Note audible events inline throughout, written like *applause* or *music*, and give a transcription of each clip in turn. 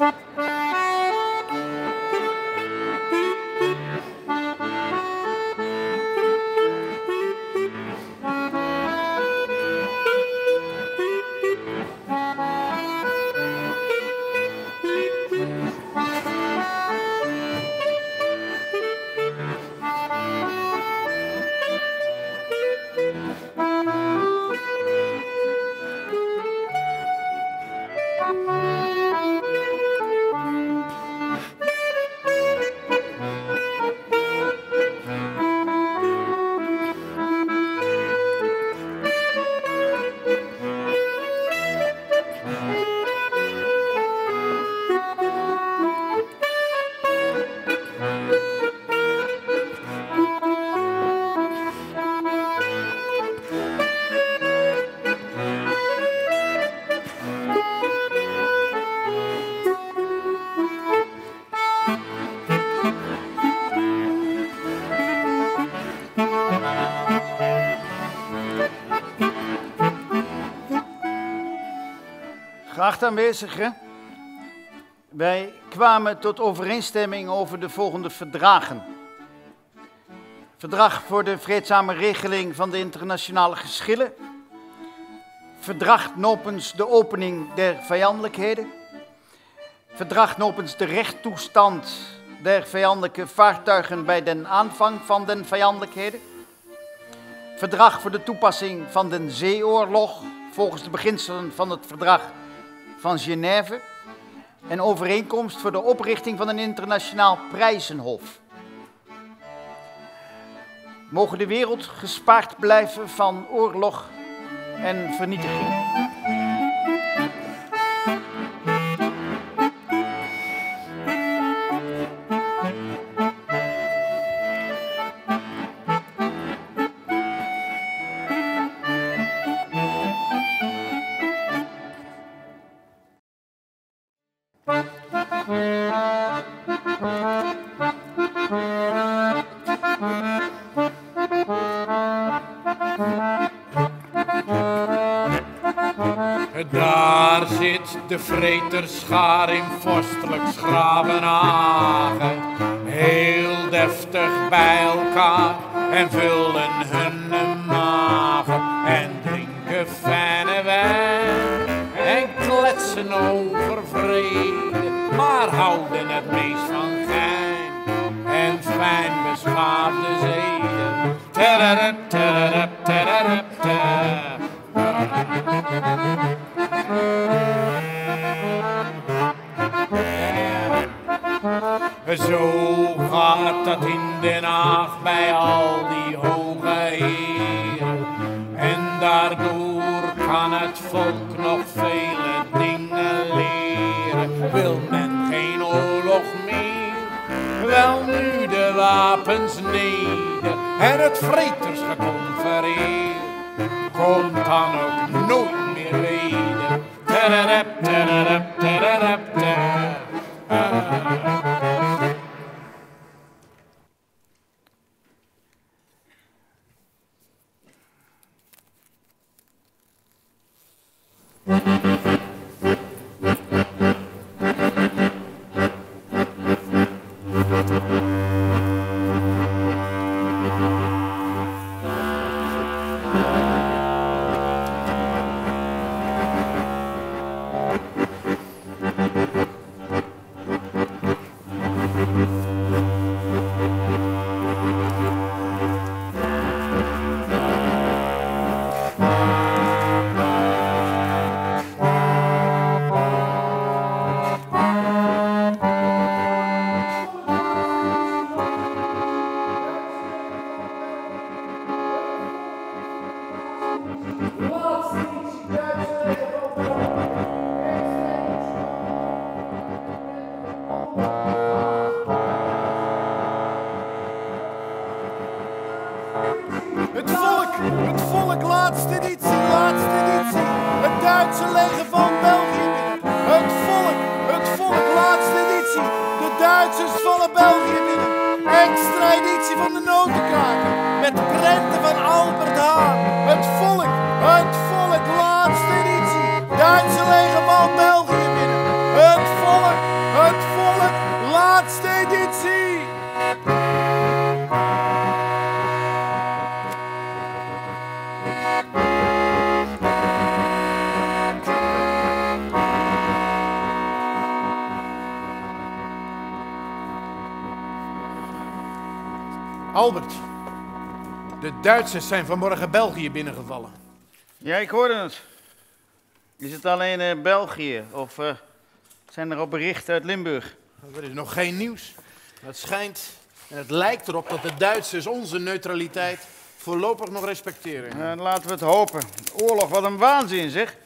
Ha ha! Aanwezigen, wij kwamen tot overeenstemming over de volgende verdragen. Verdrag voor de vreedzame regeling van de internationale geschillen. Verdrag nopens de opening der vijandelijkheden. Verdrag nopens de rechttoestand der vijandelijke vaartuigen bij den aanvang van den vijandelijkheden. Verdrag voor de toepassing van den zeeoorlog volgens de beginselen van het verdrag van Genève en overeenkomst voor de oprichting van een internationaal prijzenhof. Mogen de wereld gespaard blijven van oorlog en vernietiging. Daar zit de vreterschaar in vorstelijk schravenhagen, heel deftig bij elkaar en vullen hun magen en drinken fijne wijn en kletsen over vrede, maar houden het meest van gein en fijn beschaafde zeden. Zo gaat dat in Den Haag bij al die hoge heren. En daardoor kan het volk nog vele dingen leren. Wil men geen oorlog meer? Wel nu de wapens neder en het vretersgeconfereer. Komt dan Albert, de Duitsers zijn vanmorgen België binnengevallen. Ja, ik hoorde het. Is het alleen eh, België of eh, zijn er ook berichten uit Limburg? Er is nog geen nieuws. Het schijnt en het lijkt erop dat de Duitsers onze neutraliteit voorlopig nog respecteren. Eh, laten we het hopen. Oorlog, wat een waanzin zeg.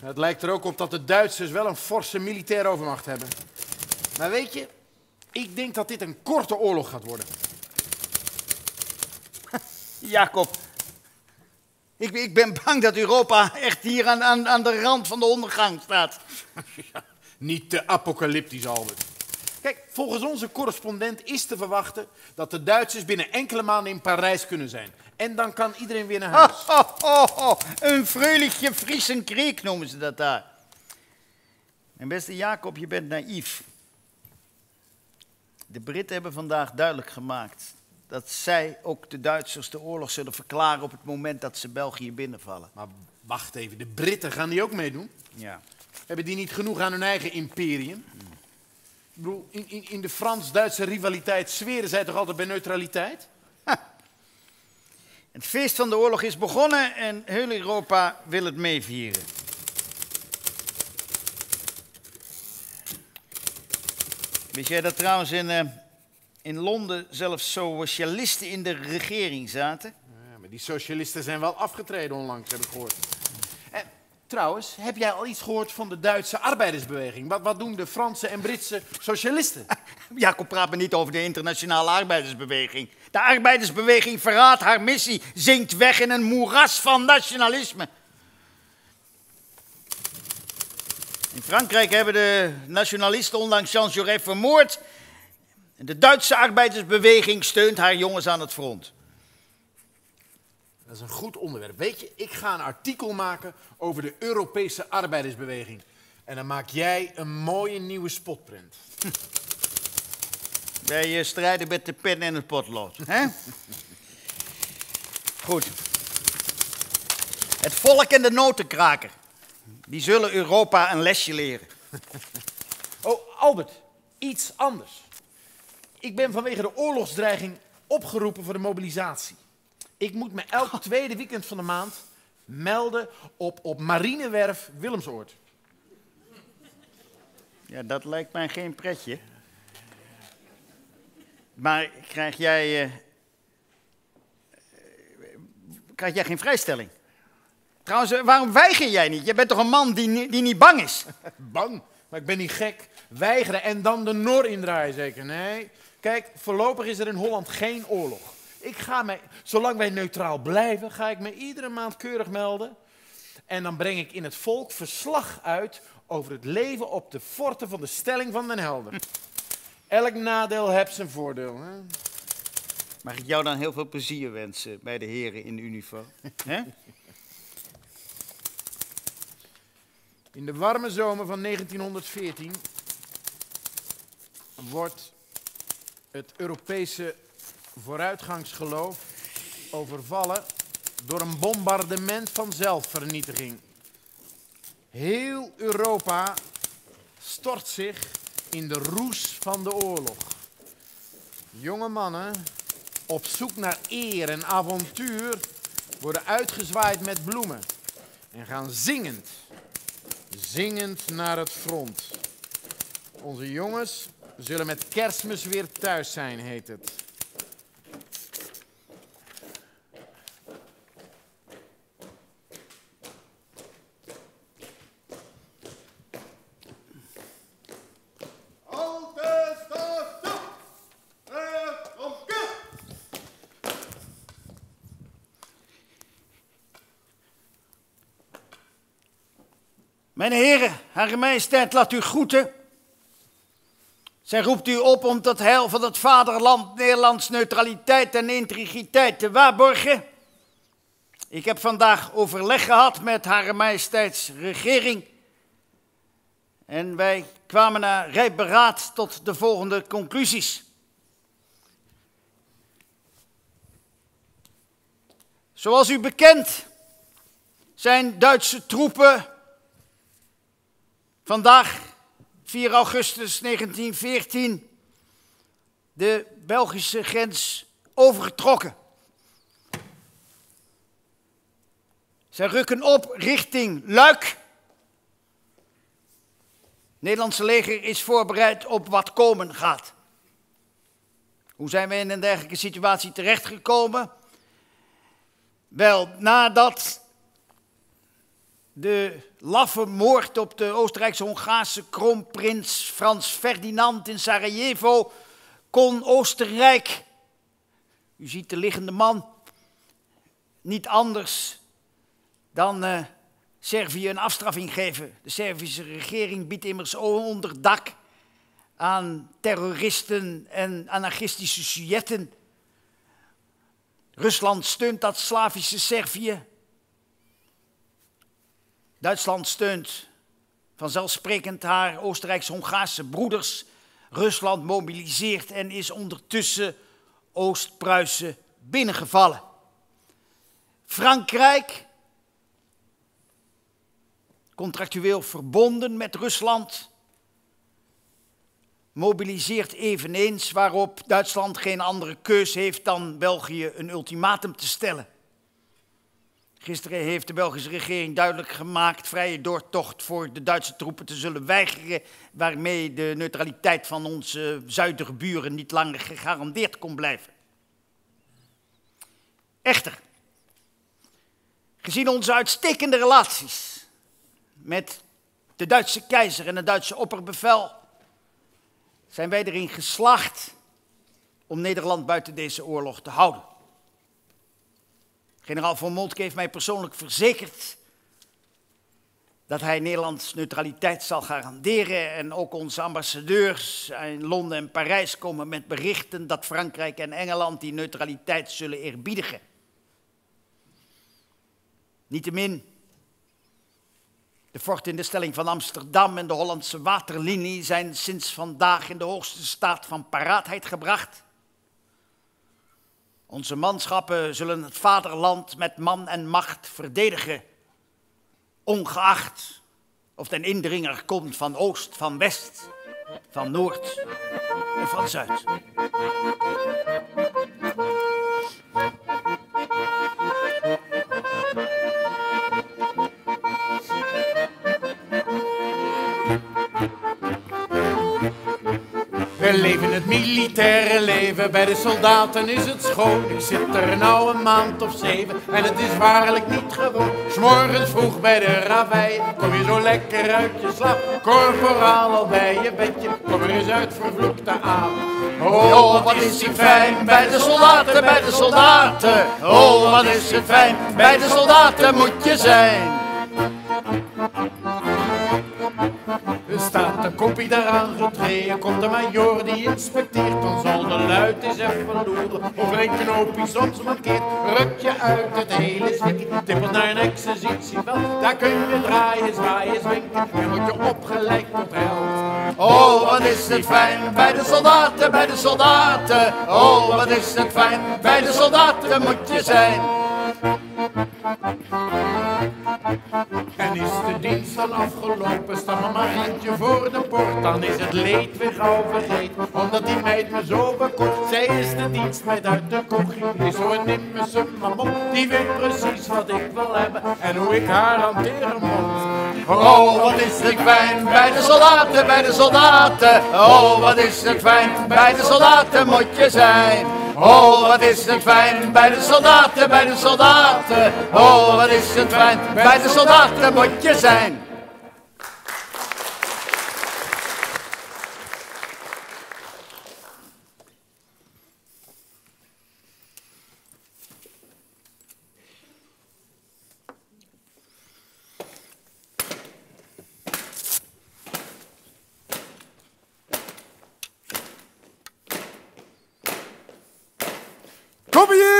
Het lijkt er ook op dat de Duitsers wel een forse militaire overmacht hebben. Maar weet je, ik denk dat dit een korte oorlog gaat worden. *laughs* Jacob, ik, ik ben bang dat Europa echt hier aan, aan, aan de rand van de ondergang staat. *laughs* Niet te apocalyptisch, Albert. Kijk, volgens onze correspondent is te verwachten dat de Duitsers binnen enkele maanden in Parijs kunnen zijn. En dan kan iedereen weer naar huis. Oh, oh, oh, oh. Een fröhliche Friesen Krieg noemen ze dat daar. Mijn beste Jacob, je bent naïef. De Britten hebben vandaag duidelijk gemaakt dat zij ook de Duitsers de oorlog zullen verklaren op het moment dat ze België binnenvallen. Maar wacht even, de Britten gaan die ook meedoen? Ja. Hebben die niet genoeg aan hun eigen imperium? Ik bedoel, in, in, in de Frans-Duitse rivaliteit zweren zij toch altijd bij neutraliteit? Het feest van de oorlog is begonnen en heel Europa wil het meevieren. Weet jij dat trouwens in, eh, in Londen zelfs socialisten in de regering zaten? Ja, maar die socialisten zijn wel afgetreden onlangs, heb ik gehoord. En trouwens, heb jij al iets gehoord van de Duitse arbeidersbeweging? Wat, wat doen de Franse en Britse socialisten? *laughs* Jacob praat me niet over de internationale arbeidersbeweging. De arbeidersbeweging verraadt haar missie, zinkt weg in een moeras van nationalisme. In Frankrijk hebben de nationalisten onlangs Jean Jaurès vermoord. De Duitse arbeidersbeweging steunt haar jongens aan het front. Dat is een goed onderwerp. Weet je, ik ga een artikel maken over de Europese arbeidersbeweging. En dan maak jij een mooie nieuwe spotprint. *laughs* Wij eh, strijden met de pen en het potlood. Hè? *laughs* Goed. Het volk en de notenkraker. Die zullen Europa een lesje leren. *laughs* Oh, Albert, iets anders. Ik ben vanwege de oorlogsdreiging opgeroepen voor de mobilisatie. Ik moet me elk tweede weekend van de maand melden op, op Marinewerf Willemsoord. Ja, dat lijkt mij geen pretje. Maar krijg jij. eh, krijg jij geen vrijstelling? Trouwens, eh, waarom weiger jij niet? Je bent toch een man die, die niet bang is? *laughs* Bang, maar ik ben niet gek. Weigeren en dan de nor indraaien zeker. Nee, kijk, voorlopig is er in Holland geen oorlog. Ik ga mij, zolang wij neutraal blijven, ga ik me iedere maand keurig melden. En dan breng ik in het volk verslag uit over het leven op de forten van de stelling van Den Helder. *laughs* Elk nadeel heeft zijn voordeel. Hè? Mag ik jou dan heel veel plezier wensen bij de heren in uniform? *laughs* Hè? In de warme zomer van 1914 wordt het Europese vooruitgangsgeloof overvallen door een bombardement van zelfvernietiging. Heel Europa stort zich in de roes van de oorlog. Jonge mannen op zoek naar eer en avontuur worden uitgezwaaid met bloemen en gaan zingend zingend naar het front. Onze jongens zullen met kerstmis weer thuis zijn, heet het. Mijn heren, Hare Majesteit laat u groeten. Zij roept u op om dat heil van het vaderland Nederlands neutraliteit en integriteit te waarborgen. Ik heb vandaag overleg gehad met Hare Majesteits regering. En wij kwamen na rijp beraad tot de volgende conclusies. Zoals u bekend zijn Duitse troepen vandaag, 4 augustus 1914, de Belgische grens overgetrokken. Zij rukken op richting Luik. Het Nederlandse leger is voorbereid op wat komen gaat. Hoe zijn we in een dergelijke situatie terechtgekomen? Wel, nadat de laffe moord op de Oostenrijkse-Hongaarse kroonprins Frans Ferdinand in Sarajevo kon Oostenrijk, u ziet de liggende man, niet anders dan uh, Servië een afstraffing geven. De Servische regering biedt immers onderdak aan terroristen en anarchistische Sujeten. Rusland steunt dat Slavische Servië. Duitsland steunt vanzelfsprekend haar Oostenrijks-Hongaarse broeders. Rusland mobiliseert en is ondertussen Oost-Pruisen binnengevallen. Frankrijk, contractueel verbonden met Rusland, mobiliseert eveneens waarop Duitsland geen andere keus heeft dan België een ultimatum te stellen. Gisteren heeft de Belgische regering duidelijk gemaakt vrije doortocht voor de Duitse troepen te zullen weigeren, waarmee de neutraliteit van onze zuidere buren niet langer gegarandeerd kon blijven. Echter, gezien onze uitstekende relaties met de Duitse keizer en het Duitse opperbevel, zijn wij erin geslaagd om Nederland buiten deze oorlog te houden. Generaal von Moltke heeft mij persoonlijk verzekerd dat hij Nederlands neutraliteit zal garanderen. En ook onze ambassadeurs in Londen en Parijs komen met berichten dat Frankrijk en Engeland die neutraliteit zullen eerbiedigen. Niettemin, de fort in de stelling van Amsterdam en de Hollandse waterlinie zijn sinds vandaag in de hoogste staat van paraatheid gebracht. Onze manschappen zullen het vaderland met man en macht verdedigen, ongeacht of den indringer komt van oost, van west, van noord of van zuid. We leven het militaire leven, bij de soldaten is het schoon. Ik zit er nou een maand of zeven en het is waarlijk niet gewoon. S'morgens vroeg bij de ravij, kom je zo lekker uit je slaap. Corporaal al bij je bedje, kom er eens uit vervloekte avond. Oh, wat is het fijn bij de soldaten, bij de soldaten. Oh, wat is het fijn, bij de soldaten moet je zijn. Staat de kopie daaraan getreden. Komt de major die inspecteert, dan zal de luid eens even loeren. Of een knoopje soms markeert, ruk je uit het hele zwikkie. Tippelt naar een exercitieveld, daar kun je draaien, zwaaien, zwinken. En word je opgeleid tot held. Oh, wat is het fijn bij de soldaten, bij de soldaten. Oh, wat is het fijn bij de soldaten moet je zijn. En is de dienst dan afgelopen, staan we maar eentje voor de poort. Dan is het leed weer gauw vergeten, omdat die meid me zo bekort. Zij is de dienstmeid uit de kochie, is zo een immense mamon. Die weet precies wat ik wil hebben en hoe ik haar hanteren moet. Oh, wat is het fijn bij de soldaten, bij de soldaten. Oh, wat is het fijn bij de soldaten moet je zijn. Oh, wat is het fijn bij de soldaten, bij de soldaten. Oh, wat is het fijn bij de soldaten moet je zijn. Koppies!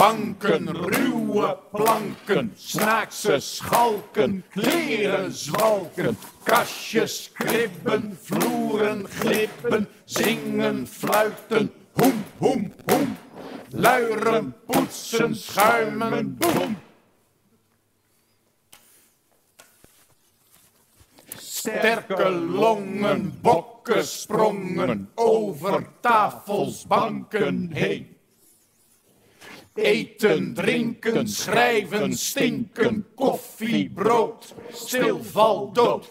banken, ruwe planken, snaakse schalken, kleren zwalken, kastjes kribben, vloeren glippen, zingen, fluiten, hoem, hoem, hoem. Luieren, poetsen, schuimen, boem. Sterke longen, bokken sprongen, over tafels, banken heen. Eten, drinken, schrijven, stinken, koffie, brood, stilval, dood.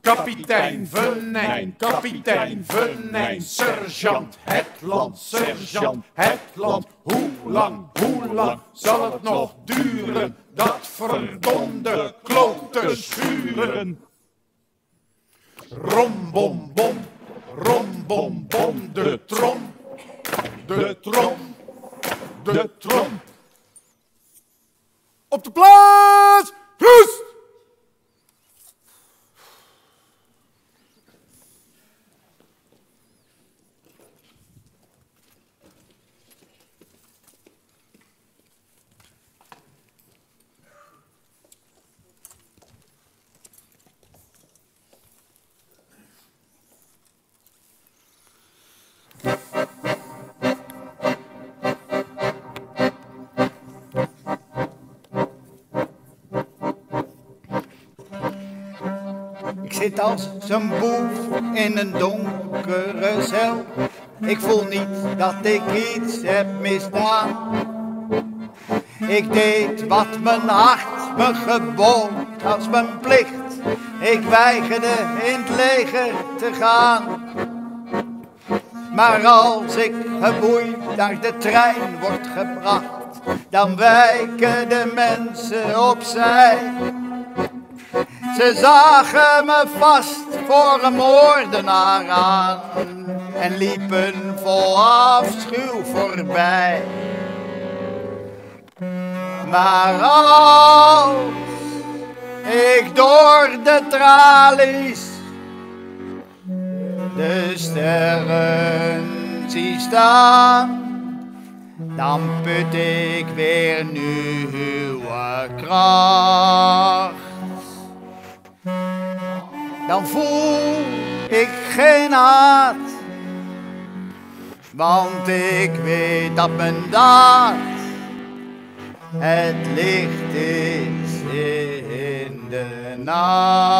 Kapitein Venijn, kapitein Venijn, sergeant Hetland, sergeant Hetland. Hoe lang, hoe lang zal het nog duren, dat verdomde klote schuren? Rom, bom, bom, rom, bom, bom, de trom, de trom, de trom. Op de plaats! Rust! Zit als zo'n boef in een donkere cel. Ik voel niet dat ik iets heb misdaan. Ik deed wat mijn hart me gebood als mijn plicht. Ik weigerde in het leger te gaan. Maar als ik geboeid naar de trein word gebracht, dan wijken de mensen opzij. Ze zagen me vast voor een moordenaar aan en liepen vol afschuw voorbij. Maar als ik door de tralies de sterren zie staan, dan put ik weer nieuwe kracht. Dan voel ik geen haat, want ik weet dat mijn daad het licht is in de nacht.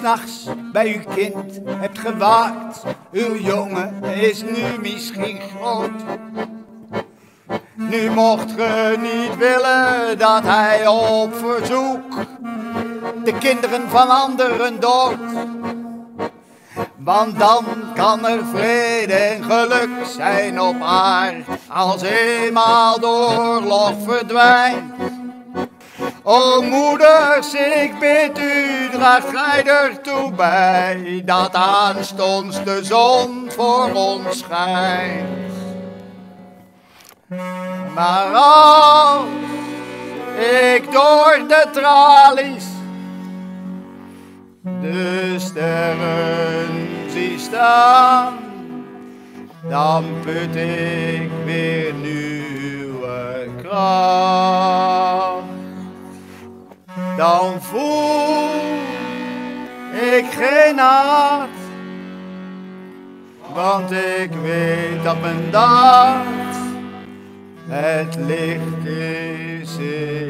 S'nachts bij uw kind hebt gewaakt, uw jongen is nu misschien groot. Nu mocht ge niet willen dat hij op verzoek de kinderen van anderen dood. Want dan kan er vrede en geluk zijn op aard, als eenmaal de oorlog verdwijnt. O moeders, ik bid u, draagt gij ertoe bij, dat aanstonds de zon voor ons schijnt. Maar als ik door de tralies de sterren zie staan, dan put ik weer nieuwe kracht. Dan voel ik geen haat, want ik weet dat mijn daad het licht is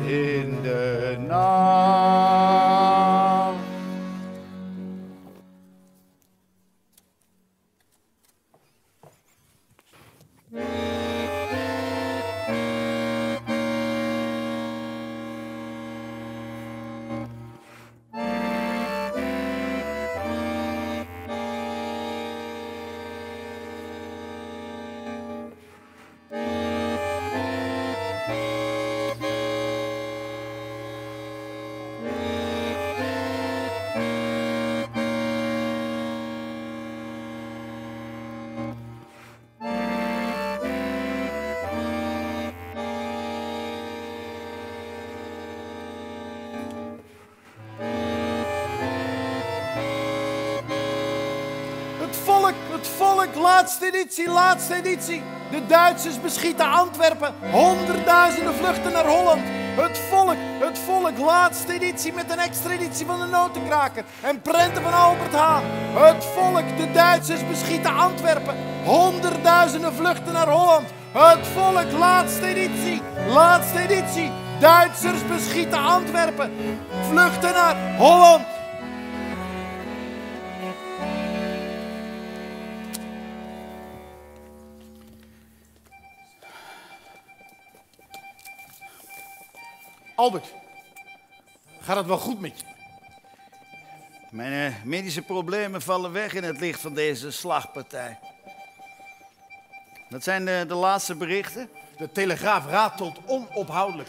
in de nacht. Volk, laatste editie, laatste editie. De Duitsers beschieten Antwerpen. Honderdduizenden vluchten naar Holland. Het volk, het volk, laatste editie met een extra editie van de Notenkraker en prenten van Albert Haan. Het volk, de Duitsers beschieten Antwerpen. Honderdduizenden vluchten naar Holland. Het volk, laatste editie, laatste editie. Duitsers beschieten Antwerpen. Vluchten naar Holland. Albert, gaat het wel goed met je? Mijn eh, medische problemen vallen weg in het licht van deze slagpartij. Dat zijn de, de laatste berichten. De Telegraaf ratelt onophoudelijk.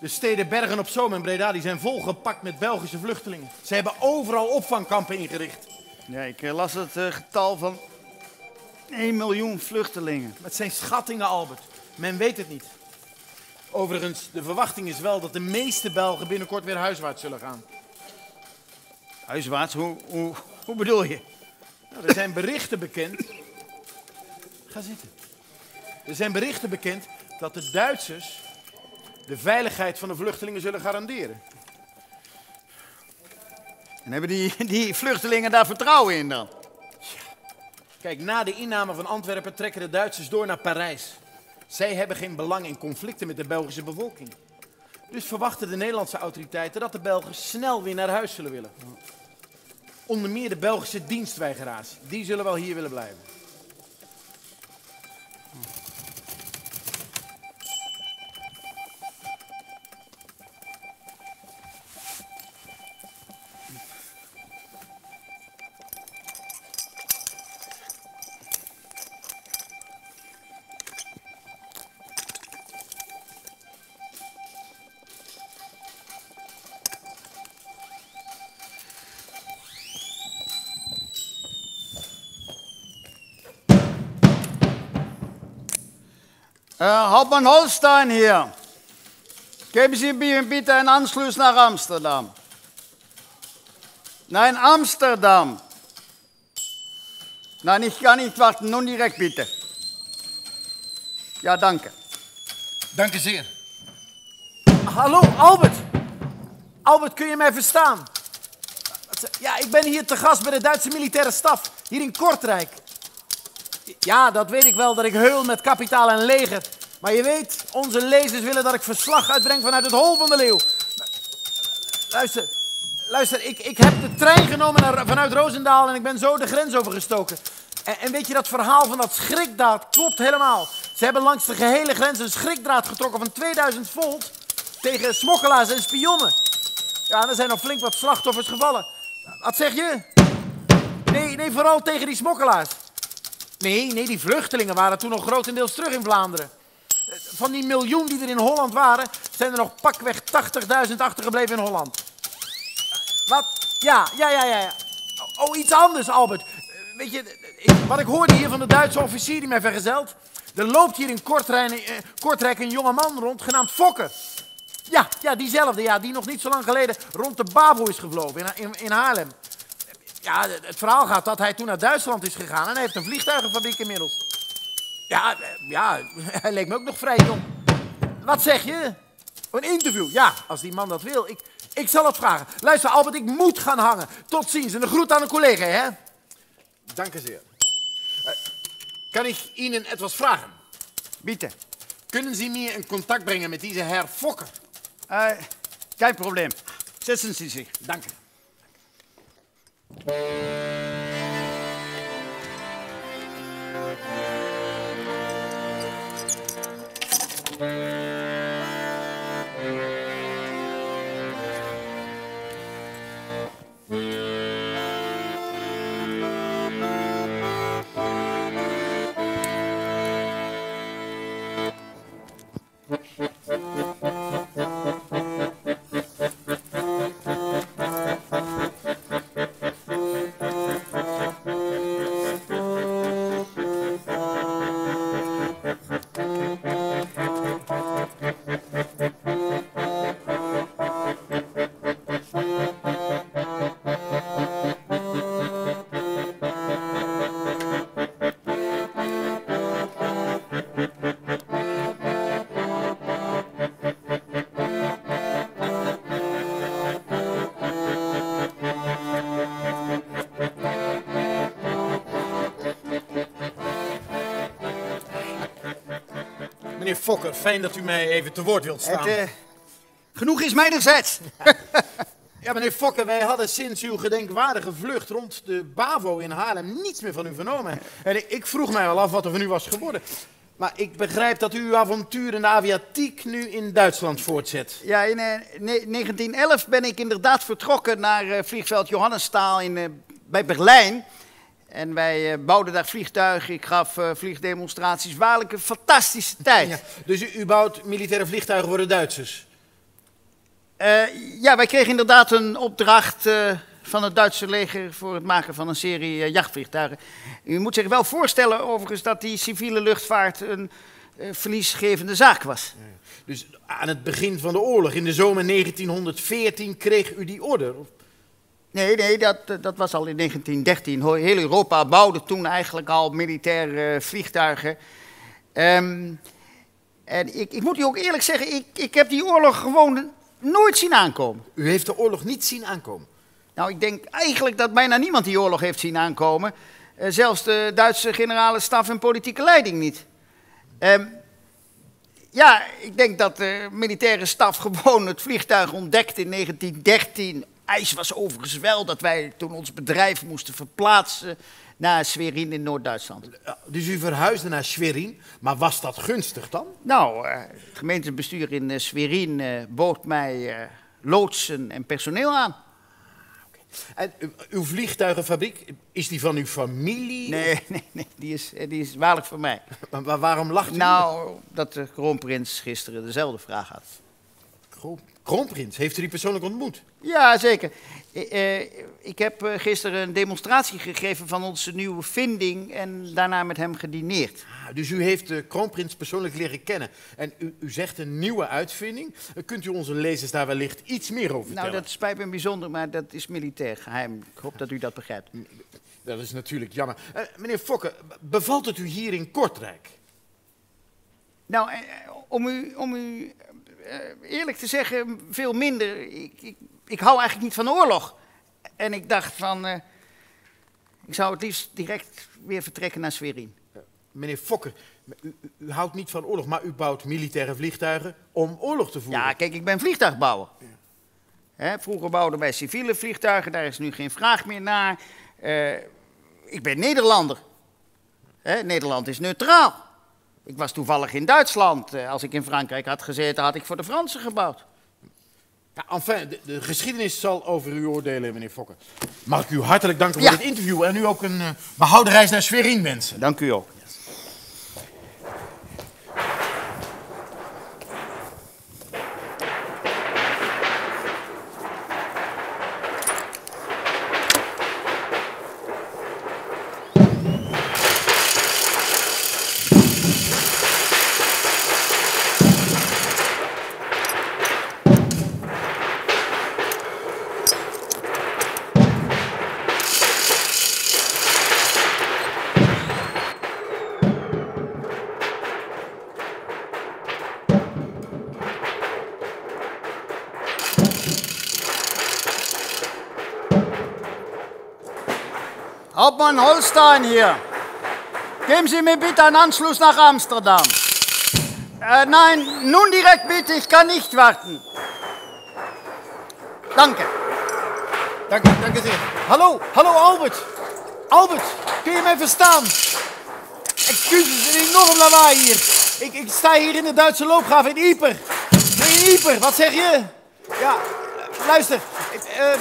De steden Bergen op Zoom en Breda die zijn volgepakt met Belgische vluchtelingen. Ze hebben overal opvangkampen ingericht. Ja, ik eh, las het eh, getal van 1 miljoen vluchtelingen. Het zijn schattingen, Albert. Men weet het niet. Overigens, de verwachting is wel dat de meeste Belgen binnenkort weer huiswaarts zullen gaan. Huiswaarts, hoe, hoe, hoe bedoel je? Nou, er zijn berichten bekend. Ga zitten. Er zijn berichten bekend dat de Duitsers de veiligheid van de vluchtelingen zullen garanderen. En hebben die, die vluchtelingen daar vertrouwen in dan? Kijk, na de inname van Antwerpen trekken de Duitsers door naar Parijs. Zij hebben geen belang in conflicten met de Belgische bevolking. Dus verwachten de Nederlandse autoriteiten dat de Belgen snel weer naar huis zullen willen. Onder meer de Belgische dienstweigeraars. Die zullen wel hier willen blijven. Hauptmann Holstein hier. Geben Sie mir bitte einen Anschluss nach Amsterdam. Nein, Amsterdam. Nein, ich kann nicht warten, nun direkt bitte. Ja, danke. Dank u zeer. Hallo, Albert. Albert, kun je mij verstaan? Ja, ik ben hier te gast bij de Duitse militaire staf, hier in Kortrijk. Ja, dat weet ik wel, dat ik heul met kapitaal en leger. Maar je weet, onze lezers willen dat ik verslag uitbreng vanuit het hol van de leeuw. Luister, luister, ik, ik heb de trein genomen vanuit Roosendaal en ik ben zo de grens overgestoken. En, en weet je, dat verhaal van dat schrikdaad klopt helemaal. Ze hebben langs de gehele grens een schrikdraad getrokken van 2000 volt tegen smokkelaars en spionnen. Ja, er zijn nog flink wat slachtoffers gevallen. Wat zeg je? Nee, nee, vooral tegen die smokkelaars. Nee, nee, die vluchtelingen waren toen nog grotendeels terug in Vlaanderen. Van die miljoen die er in Holland waren, zijn er nog pakweg 80.000 achtergebleven in Holland. Wat? Ja, ja, ja, ja. ja. Oh, iets anders, Albert. Weet je, wat ik hoorde hier van de Duitse officier die mij vergezelt. Er loopt hier in eh, Kortrijk een jonge man rond, genaamd Fokker. Ja, ja, diezelfde, ja, die nog niet zo lang geleden rond de Babo is gevlogen in, in, in Haarlem. Ja, het verhaal gaat dat hij toen naar Duitsland is gegaan en hij heeft een vliegtuigenfabriek inmiddels. Ja, eh, ja, *laughs* hij leek me ook nog vrij jong. Wat zeg je? Een interview? Ja, als die man dat wil. Ik, ik zal het vragen. Luister, Albert, ik moet gaan hangen. Tot ziens en een groet aan een collega, hè? Dank u zeer. Eh, kan ik Ihnen etwas vragen? Bitte. Kunnen Sie mir in Kontakt brengen met deze Herr Fokker? Äh, kein Problem. Setzen Sie sich. Dank u. Thank you. Fokker, fijn dat u mij even te woord wilt staan. Het, eh, genoeg is mijnerzijds. *laughs* Ja, meneer Fokker, wij hadden sinds uw gedenkwaardige vlucht rond de BAVO in Haarlem niets meer van u vernomen. En ik, vroeg mij wel af wat er van u was geworden. Maar ik begrijp dat u uw avontuur in de aviatiek nu in Duitsland voortzet. Ja, in eh, ne- 1911 ben ik inderdaad vertrokken naar eh, vliegveld Johannesstaal in, eh, bij Berlijn. En wij eh, bouwden daar vliegtuigen. Ik gaf eh, vliegdemonstraties. Waarlijk een fantastische *laughs* tijd. Ja, dus u, u bouwt militaire vliegtuigen voor de Duitsers? Eh, ja, wij kregen inderdaad een opdracht van het Duitse leger voor het maken van een serie jachtvliegtuigen. U moet zich wel voorstellen overigens dat die civiele luchtvaart een verliesgevende zaak was. Dus aan het begin van de oorlog, in de zomer 1914, kreeg u die order? Nee, nee, dat, eh, dat was al in 1913. Ho- Heel Europa bouwde toen eigenlijk al militaire eh, vliegtuigen. Ehm, en ik, ik moet u ook eerlijk zeggen, ik, ik heb die oorlog gewoon nooit zien aankomen. U heeft de oorlog niet zien aankomen. Nou, ik denk eigenlijk dat bijna niemand die oorlog heeft zien aankomen. Eh, zelfs de Duitse generale staf en politieke leiding niet. Ehm, ja, ik denk dat de militaire staf *laughs* gewoon het vliegtuig ontdekte in 1913. IJs was overigens wel dat wij toen ons bedrijf moesten verplaatsen naar Schwerin in Noord-Duitsland. Dus u verhuisde naar Schwerin, maar was dat gunstig dan? Nou, eh, het gemeentebestuur in eh, Schwerin eh, bood mij eh, loodsen en personeel aan. En uw vliegtuigenfabriek, is die van uw familie? Nee, *laughs* nee, nee, die is, die is waarlijk voor mij. *laughs* Maar wa- waarom lacht u? Nou, dat de kroonprins gisteren dezelfde vraag had. Kroon- Kroonprins, heeft u die persoonlijk ontmoet? Ja, zeker. Eh, ik heb eh, gisteren een demonstratie gegeven van onze nieuwe vinding en daarna met hem gedineerd. Ah, dus u heeft de kroonprins persoonlijk leren kennen. En u, u zegt een nieuwe uitvinding. Eh, Kunt u onze lezers daar wellicht iets meer over Nou, vertellen? dat spijt me bijzonder, maar dat is militair geheim. Ik hoop dat u dat begrijpt. Dat is natuurlijk jammer. Meneer Fokke, bevalt het u hier in Kortrijk? Nou, om u, om u eerlijk te zeggen, veel minder. Ik, ik, ik hou eigenlijk niet van oorlog. En ik dacht van, eh, ik zou het liefst direct weer vertrekken naar Schwerin. Meneer Fokke, u, u- u houdt niet van oorlog, maar u bouwt militaire vliegtuigen om oorlog te voeren. Ja, kijk, ik ben vliegtuigbouwer. Hè, vroeger bouwden wij civiele vliegtuigen, daar is nu geen vraag meer naar. Eh, ik ben Nederlander. Hè, Nederland is neutraal. Ik was toevallig in Duitsland. Eh, als ik in Frankrijk had gezeten, had ik voor de Fransen gebouwd. Ja, enfin, de, de geschiedenis zal over u oordelen, meneer Fokke. Mag ik u hartelijk danken Ja. voor dit interview en u ook een eh, behouden reis naar Schwerin wensen. Dank u ook. Holstein hier. Geben Sie mir bitte einen Anschluss nach Amsterdam. Äh, nein, nun direkt bitte, ich kann nicht warten. Danke. Dank, dank u zeer. Hallo, hallo Albert. Albert, kun je mij verstaan? Excuses, een enorm lawaai hier. Ik, sta hier in de Duitse loopgraaf in Ieper. In Ieper, wat zeg je? Ja, luister. eh,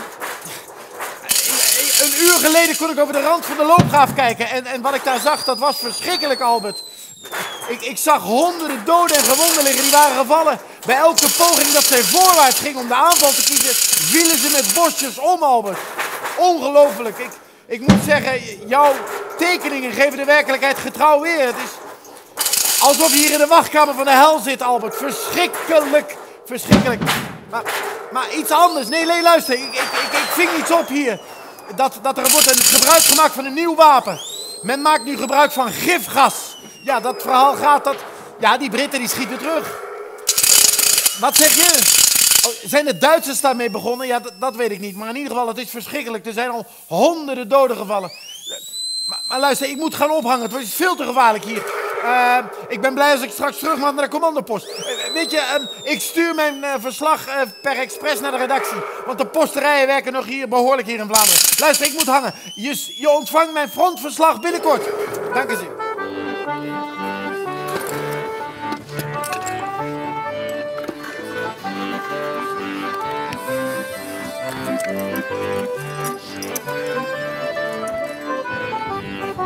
een uur geleden kon ik over de rand van de loopgraaf kijken. En, en wat ik daar zag, dat was verschrikkelijk, Albert. Ik, ik zag honderden doden en gewonden liggen, die waren gevallen. Bij elke poging dat zij voorwaarts ging om de aanval te kiezen, vielen ze met bosjes om, Albert. Ongelooflijk. Ik, ik moet zeggen, jouw tekeningen geven de werkelijkheid getrouw weer. Het is alsof je hier in de wachtkamer van de hel zit, Albert. Verschrikkelijk, verschrikkelijk. Maar, maar iets anders. Nee, nee, luister. Ik, ik, ik, ik ving iets op hier. Dat, dat er wordt een gebruik gemaakt van een nieuw wapen. Men maakt nu gebruik van gifgas. Ja, dat verhaal gaat dat... Ja, die Britten die schieten terug. Wat zeg je? Oh, zijn de Duitsers daarmee begonnen? Ja, dat, dat weet ik niet. Maar in ieder geval, het is verschrikkelijk. Er zijn al honderden doden gevallen. Maar, luister, ik moet gaan ophangen. Het is veel te gevaarlijk hier. Eh, ik ben blij als ik straks terug mag naar de commandopost. Eh, weet je, eh, ik stuur mijn eh, verslag eh, per expres naar de redactie. Want de posterijen werken nog hier behoorlijk hier in Vlaanderen. Luister, ik moet hangen. Je, je ontvangt mijn frontverslag binnenkort. Dank u zeer.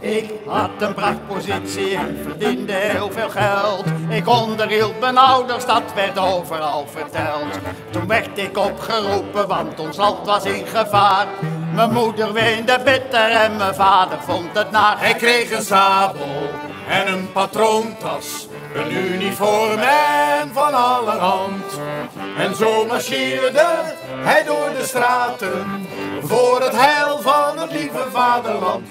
Ik had een prachtpositie en verdiende heel veel geld. Ik onderhield mijn ouders, dat werd overal verteld. Toen werd ik opgeroepen, want ons land was in gevaar. Mijn moeder weende bitter en mijn vader vond het naar. Hij kreeg een sabel en een patroontas, een uniform en van allerhand. En zo marcheerde hij door de straten voor het heil van het lieve vaderland.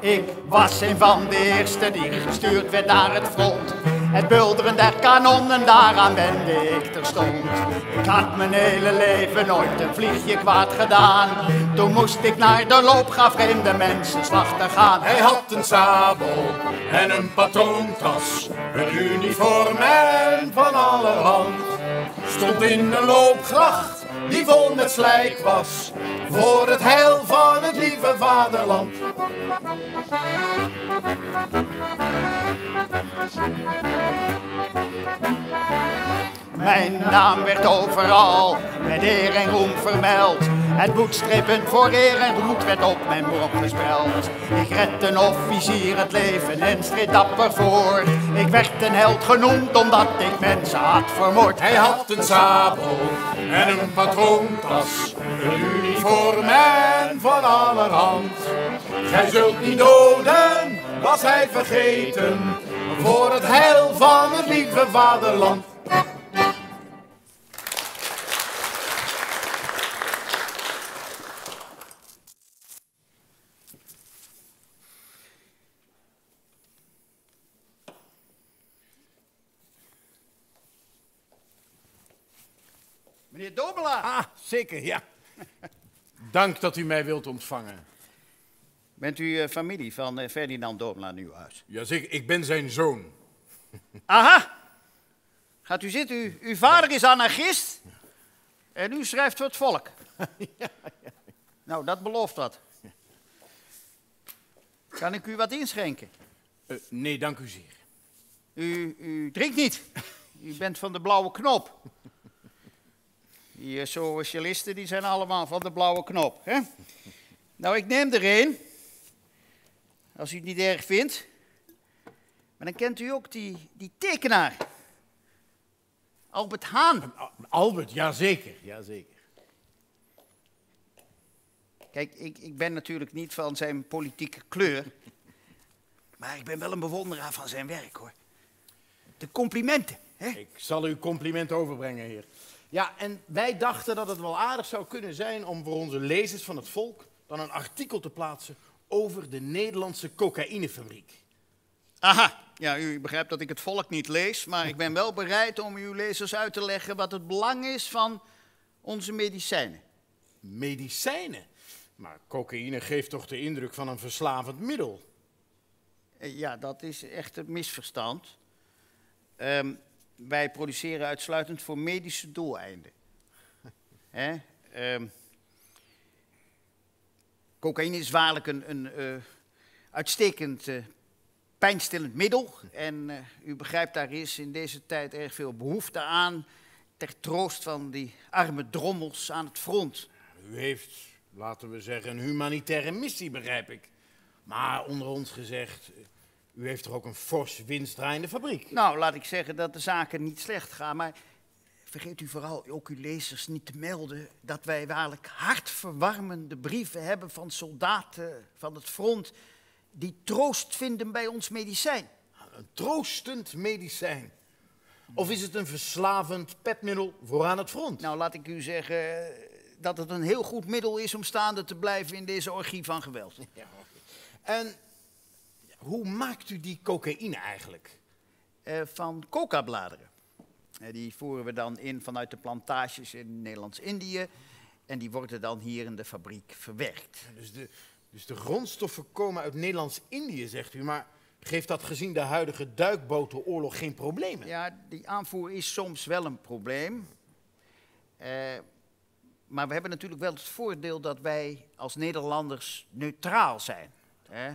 Ik was een van de eerste die gestuurd werd naar het front. Het bulderen der kanonnen, daaraan wende ik terstond. Ik had mijn hele leven nooit een vliegje kwaad gedaan. Toen moest ik naar de loopgraaf vreemde mensen slachten gaan. Hij had een sabel en een patroontas, een uniform en van allerhand. Stond in een loopgracht die vol met slijk was, voor het heil van het lieve vaderland. Mijn naam werd overal met eer en roem vermeld. Het boekstrippen voor eer en roem werd op mijn bron gespeld. Ik redde een officier het leven en streed dapper voor. Ik werd een held genoemd omdat ik mensen had vermoord. Hij had een sabel en een patroontas, een uniform en van allerhand. Gij zult niet doden, was hij vergeten, voor het heil van het lieve vaderland. Meneer Dobela, Ah, zeker, ja. Dank dat u mij wilt ontvangen. bent u eh, familie van eh, Ferdinand Dobela Nieuwhuis? Jazeker, ik ben zijn zoon. Aha! Gaat u zitten, u, uw vader is anarchist en u schrijft voor het volk. *laughs* Nou, dat belooft wat. Kan ik u wat inschenken? Eh, nee, dank u zeer. U, u drinkt niet. U bent van de blauwe knop. Die eh, socialisten die zijn allemaal van de blauwe knop. Hè? Nou, ik neem er een. Als u het niet erg vindt. Maar dan kent u ook die, die tekenaar. Albert Haan. Albert, jazeker, jazeker. Kijk, ik, ik ben natuurlijk niet van zijn politieke kleur. Maar ik ben wel een bewonderaar van zijn werk, hoor. De complimenten, hè? Ik zal u compliment overbrengen, heer. Ja, en wij dachten dat het wel aardig zou kunnen zijn om voor onze lezers van het volk dan een artikel te plaatsen over de Nederlandse cocaïnefabriek. Aha, ja, u begrijpt dat ik het volk niet lees, maar ik ben wel bereid om uw lezers uit te leggen wat het belang is van onze medicijnen. Medicijnen. Maar cocaïne geeft toch de indruk van een verslavend middel. Eh, Ja, dat is echt een misverstand. Ehm, wij produceren uitsluitend voor medische doeleinden. *laughs* Hè? Ehm, cocaïne is waarlijk een, een eh, uitstekend eh, pijnstillend middel. En eh, u begrijpt, daar is in deze tijd erg veel behoefte aan. Ter troost van die arme drommels aan het front. U heeft, laten we zeggen, een humanitaire missie, begrijp ik. Maar onder ons gezegd, u heeft toch ook een fors winstdraaiende fabriek? Nou, laat ik zeggen dat de zaken niet slecht gaan, maar vergeet u vooral ook uw lezers niet te melden dat wij waarlijk hartverwarmende brieven hebben van soldaten van het front die troost vinden bij ons medicijn. Een troostend medicijn. Of is het een verslavend petmiddel voor aan het front? Nou, laat ik u zeggen dat het een heel goed middel is om staande te blijven in deze orgie van geweld. Ja. En hoe maakt u die cocaïne eigenlijk? Eh, van coca-bladeren. Eh, die voeren we dan in vanuit de plantages in Nederlands-Indië. En die worden dan hier in de fabriek verwerkt. Dus de, dus de grondstoffen komen uit Nederlands-Indië, zegt u. Maar geeft dat gezien de huidige duikbotenoorlog geen problemen? Ja, die aanvoer is soms wel een probleem. Eh, maar we hebben natuurlijk wel het voordeel dat wij als Nederlanders neutraal zijn. Hè?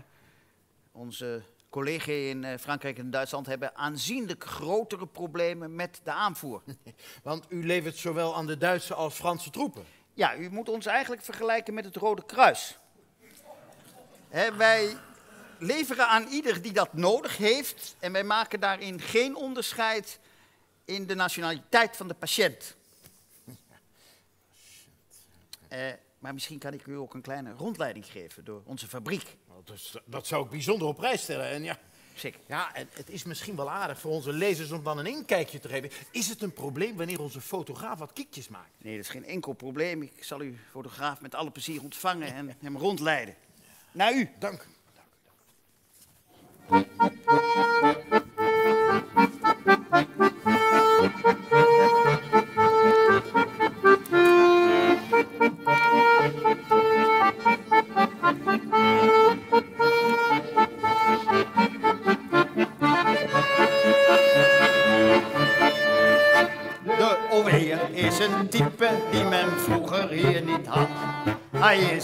Onze collega's in eh, Frankrijk en Duitsland hebben aanzienlijk grotere problemen met de aanvoer. *laughs* Want u levert zowel aan de Duitse als Franse troepen. Ja, u moet ons eigenlijk vergelijken met het Rode Kruis. Wij leveren aan ieder die dat nodig heeft en wij maken daarin geen onderscheid in de nationaliteit van de patiënt. *laughs* Eh, maar misschien kan ik u ook een kleine rondleiding geven door onze fabriek. Nou, dus dat zou ik bijzonder op prijs stellen. En ja, Zeker. ja het, het is misschien wel aardig voor onze lezers om dan een inkijkje te geven. Is het een probleem wanneer onze fotograaf wat kiekjes maakt? Nee, dat is geen enkel probleem. Ik zal uw fotograaf met alle plezier ontvangen en hem rondleiden. Naar u. Dank. De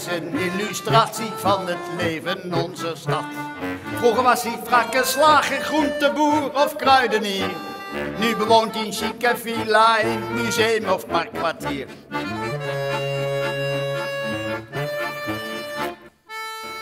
een illustratie van het leven onze stad. Vroeger was hij slager, groenteboer of kruidenier. Nu bewoont hij een chique villa in museum of parkkwartier.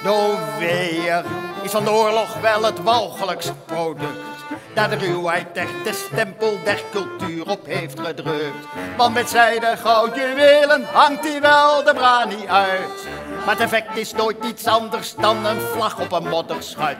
De Oweer is van de oorlog wel het walgelijkste product. Daar de ruwheid echt de stempel der cultuur op heeft gedrukt. Want met zijde goud juwelen hangt hij wel de brani uit. Maar het effect is nooit iets anders dan een vlag op een modderschuit.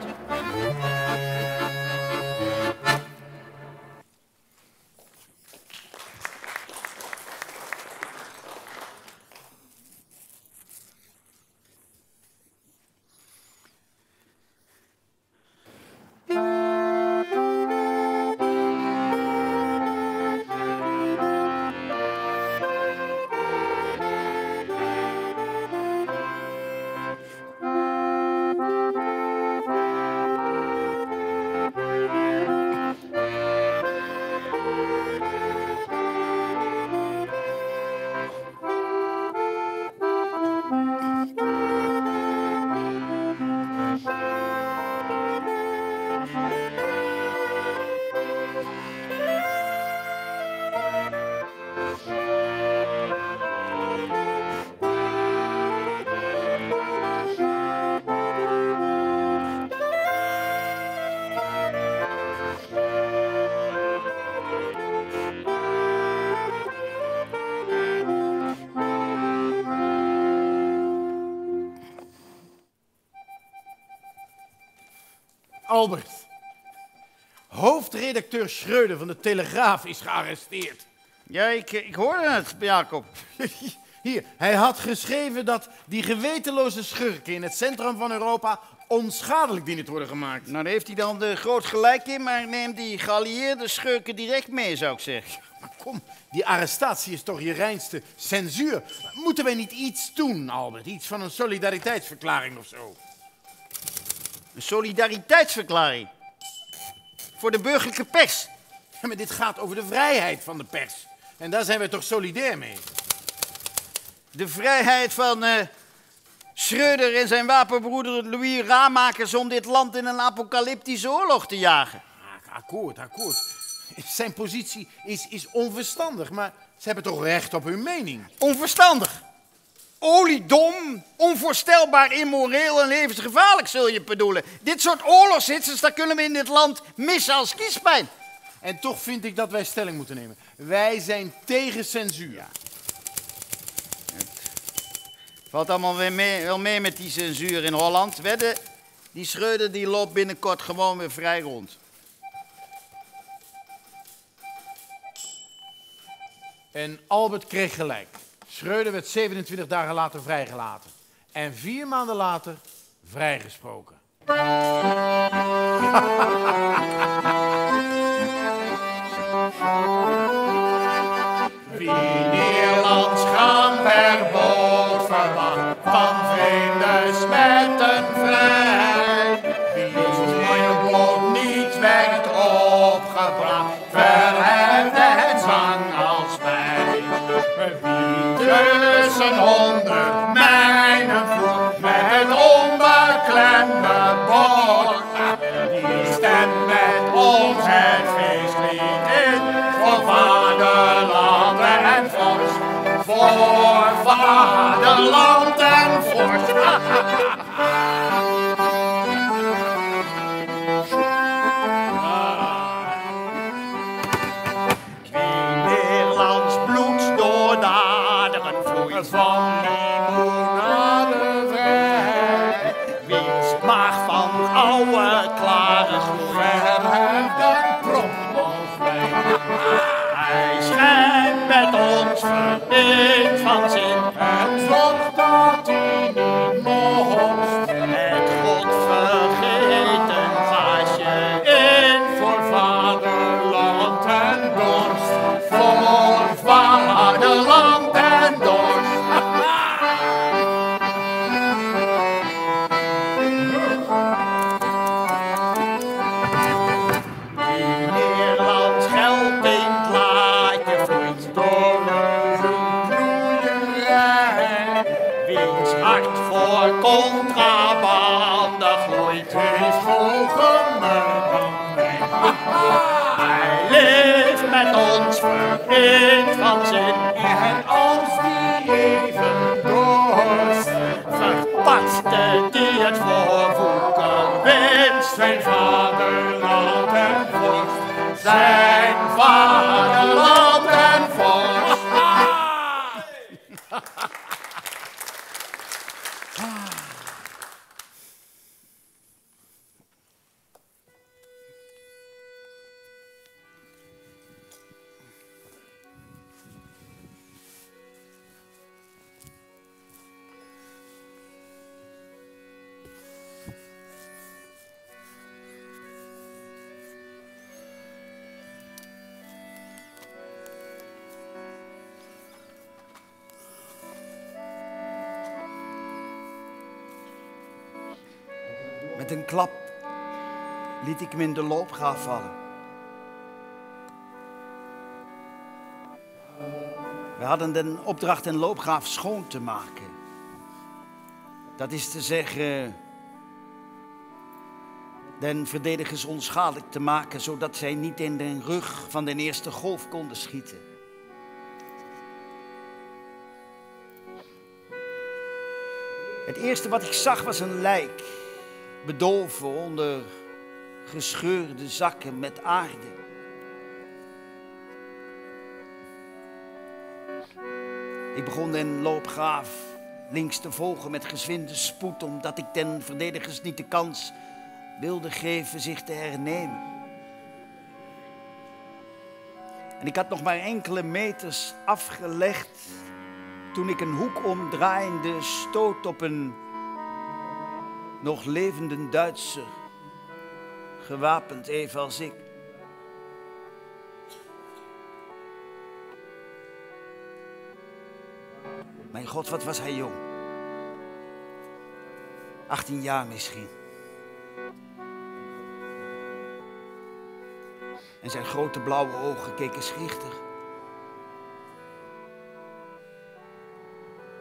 Hoofdredacteur Schreuder van de Telegraaf is gearresteerd. Ja, ik, ik hoorde het, Jacob. *laughs* Hier, hij had geschreven dat die gewetenloze schurken in het centrum van Europa onschadelijk dienen te worden gemaakt. Nou, daar heeft hij dan de groot gelijk in, maar neem die geallieerde schurken direct mee, zou ik zeggen. Maar kom, die arrestatie is toch je reinste censuur. Moeten wij niet iets doen, Albert? Iets van een solidariteitsverklaring of zo? Een solidariteitsverklaring. Voor de burgerlijke pers. Ja, maar dit gaat over de vrijheid van de pers. En daar zijn we toch solidair mee? De vrijheid van eh Schreuder en zijn wapenbroeder Louis Ramakers om dit land in een apocalyptische oorlog te jagen. Ah, akkoord, akkoord. Zijn positie is, is onverstandig, maar ze hebben toch recht op hun mening? Onverstandig. Oliedom, onvoorstelbaar immoreel en levensgevaarlijk, zul je bedoelen. Dit soort oorlogshitsers, dat kunnen we in dit land missen als kiespijn. En toch vind ik dat wij stelling moeten nemen. Wij zijn tegen censuur. Valt allemaal weer mee, wel mee met die censuur in Holland. Wedden, die Schreuder die loopt binnenkort gewoon weer vrij rond. En Albert kreeg gelijk. Schreuder werd 27 dagen later vrijgelaten. En vier maanden later vrijgesproken. Vaderland en vorst. Wie Nederlands bloed door de aderen vloeit van limonade vrij. Wiens maag van oude klare als wij. Hij schijnt met ons liet ik hem in de loopgraaf vallen. We hadden de opdracht een loopgraaf schoon te maken. Dat is te zeggen, den verdedigers onschadelijk te maken, zodat zij niet in de rug van de eerste golf konden schieten. Het eerste wat ik zag was een lijk, bedolven onder gescheurde zakken met aarde. Ik begon den loopgraaf links te volgen met gezwinde spoed, omdat ik den verdedigers niet de kans wilde geven zich te hernemen. En ik had nog maar enkele meters afgelegd toen ik een hoek omdraaiende stoot op een nog levende Duitser, gewapend evenals ik. Mijn god, wat was hij jong. 18 jaar misschien. En zijn grote blauwe ogen keken schichtig.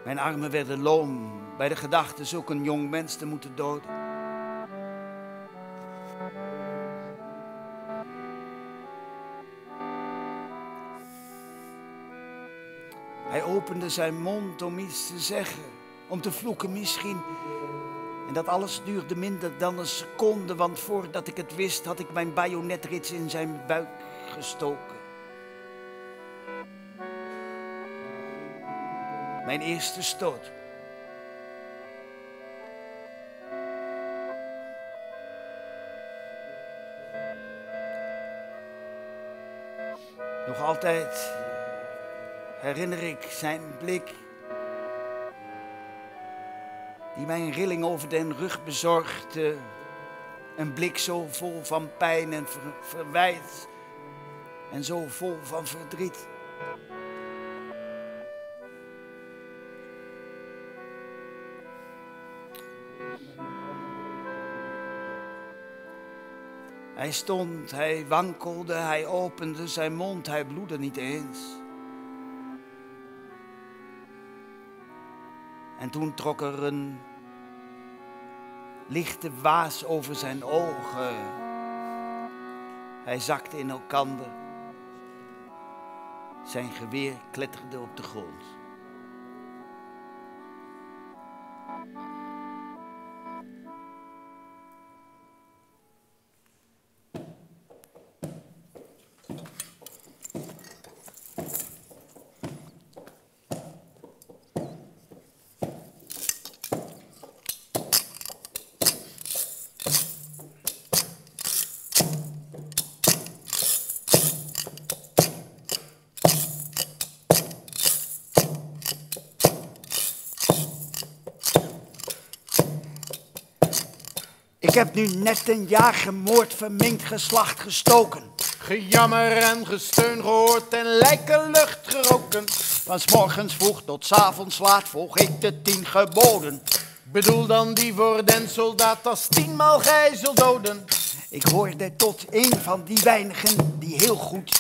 Mijn armen werden loom bij de gedachte zulk een jong mens te moeten doden. Opende zijn mond om iets te zeggen, om te vloeken misschien. En dat alles duurde minder dan een seconde, want voordat ik het wist had ik mijn bajonetrits in zijn buik gestoken. Mijn eerste stoot. Nog altijd herinner ik zijn blik. Die mij een rilling over den rug bezorgde. Een blik zo vol van pijn en ver- verwijt. En zo vol van verdriet. Hij stond, hij wankelde, hij opende zijn mond, hij bloedde niet eens. En toen trok er een lichte waas over zijn ogen. Hij zakte in elkander. Zijn geweer kletterde op de grond. Ik heb nu net een jaar gemoord, verminkt, geslacht, gestoken. Gejammer en gesteun gehoord en lijken lucht geroken. Van 's morgens vroeg tot 's avonds laat volg ik de tien geboden. Bedoel dan die voor den soldaat als tienmaal gij zult doden. Ik hoorde tot een van die weinigen die heel goed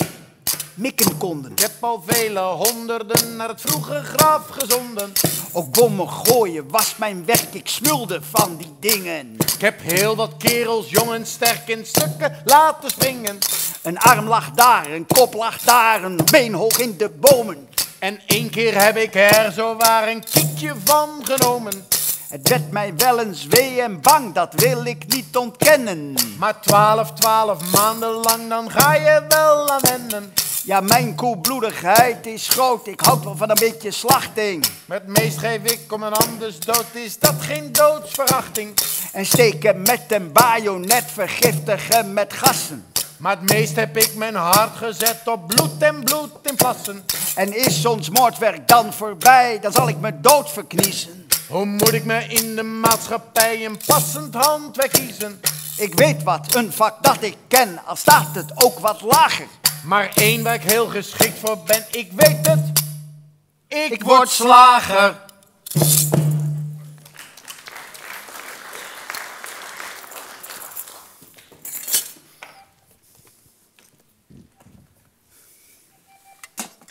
mikken konden. Ik heb al vele honderden naar het vroege graf gezonden. Ook bommen gooien was mijn werk, ik smulde van die dingen. Ik heb heel wat kerels, jongens, sterk in stukken laten springen. Een arm lag daar, een kop lag daar, een been hoog in de bomen. En één keer heb ik er zo waar een kiekje van genomen. Het werd mij wel eens wee en bang, dat wil ik niet ontkennen. Maar twaalf, twaalf maanden lang, dan ga je wel aan wennen. Ja, mijn koelbloedigheid is groot, ik houd wel van een beetje slachting. Met meest geef ik om een anders dood, is dat geen doodsverachting. En steken met een bajonet, vergiftigen met gassen. Maar het meest heb ik mijn hart gezet op bloed en bloed in plassen. En is ons moordwerk dan voorbij, dan zal ik me dood verkniezen. Hoe moet ik me in de maatschappij een passend handwerk kiezen? Ik weet wat, een vak dat ik ken, al staat het ook wat lager. Maar één waar ik heel geschikt voor ben, ik weet het. Ik, Ik word slager.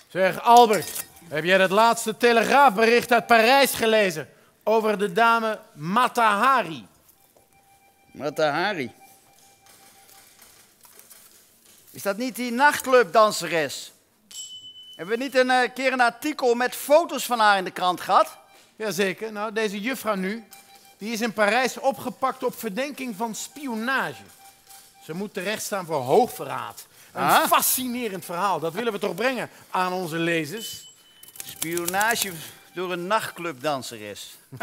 Zeg Albert, heb jij het laatste telegraafbericht uit Parijs gelezen? Over de dame Matahari. Matahari. Is dat niet die nachtclubdanseres? Hebben we niet een eh, keer een artikel met foto's van haar in de krant gehad? Jazeker, nou deze juffrouw nu, die is in Parijs opgepakt op verdenking van spionage. Ze moet terecht staan voor hoogverraad. Een Ah. fascinerend verhaal, dat willen we toch brengen aan onze lezers? Spionage door een nachtclubdanseres. *laughs*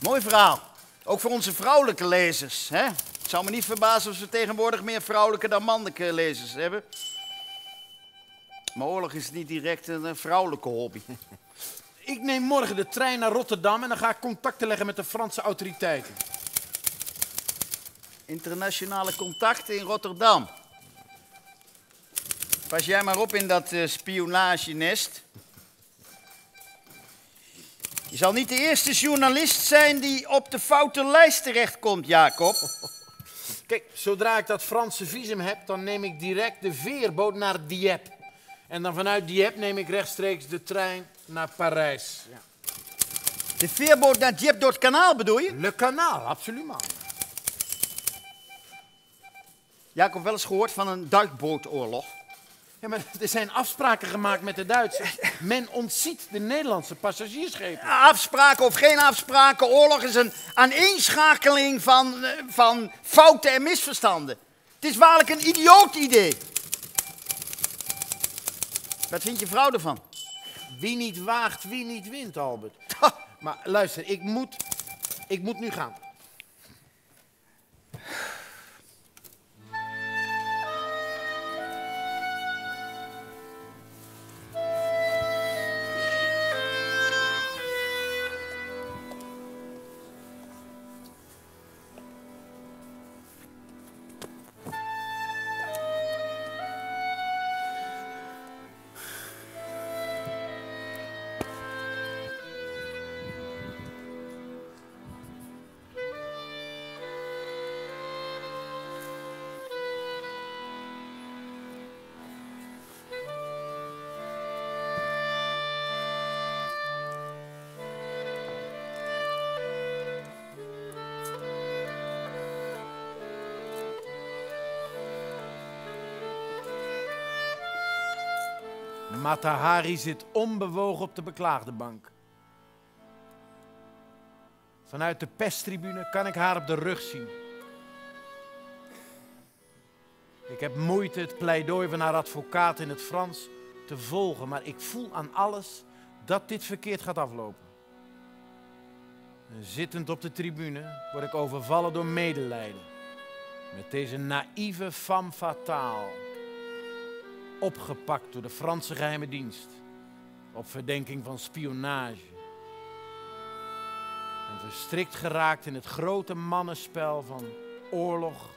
Mooi verhaal. Ook voor onze vrouwelijke lezers. Hè? Het zou me niet verbazen als we tegenwoordig meer vrouwelijke dan mannelijke lezers hebben. Maar oorlog is niet direct een, een vrouwelijke hobby. *laughs* Ik neem morgen de trein naar Rotterdam en dan ga ik contacten leggen met de Franse autoriteiten. Internationale contacten in Rotterdam. Pas jij maar op in dat eh, spionagenest. Je zal niet de eerste journalist zijn die op de foute lijst terechtkomt, Jacob. *laughs* Kijk, zodra ik dat Franse visum heb, dan neem ik direct de veerboot naar Dieppe. En dan vanuit Dieppe neem ik rechtstreeks de trein naar Parijs. Ja. De veerboot naar Dieppe door het kanaal bedoel je? Le Canal, absoluut. Jacob, wel eens gehoord van een duikbootoorlog? Ja, maar er zijn afspraken gemaakt met de Duitsers. Men ontziet de Nederlandse passagiersschepen. Afspraken of geen afspraken, oorlog is een aaneenschakeling van, eh, van fouten en misverstanden. Het is waarlijk een idioot idee. Wat vindt je vrouw ervan? Wie niet waagt, wie niet wint, Albert. Maar luister, ik moet, ik moet nu gaan. Matahari zit onbewogen op de beklaagde bank. Vanuit de pesttribune kan ik haar op de rug zien. Ik heb moeite het pleidooi van haar advocaat in het Frans te volgen, maar ik voel aan alles dat dit verkeerd gaat aflopen. Zittend op de tribune word ik overvallen door medelijden met deze naïeve femme fatale, opgepakt door de Franse geheime dienst op verdenking van spionage. En verstrikt geraakt in het grote mannenspel van oorlog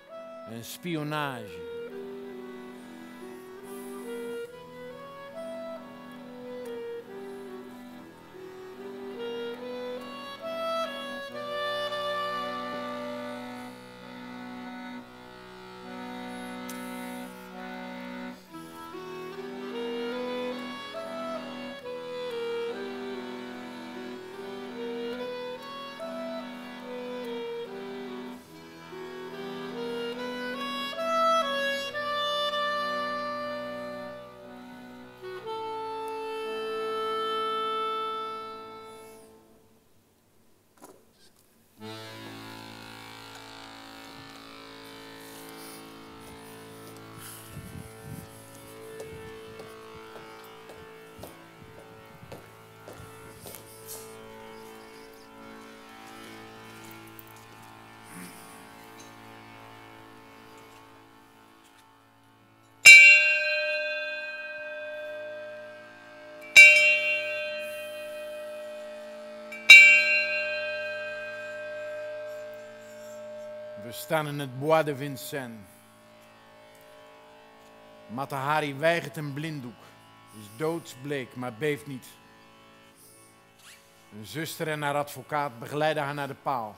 en spionage. Staan in het Bois de Vincennes. Matahari weigert een blinddoek. Is doodsbleek, maar beeft niet. Een zuster en haar advocaat begeleiden haar naar de paal.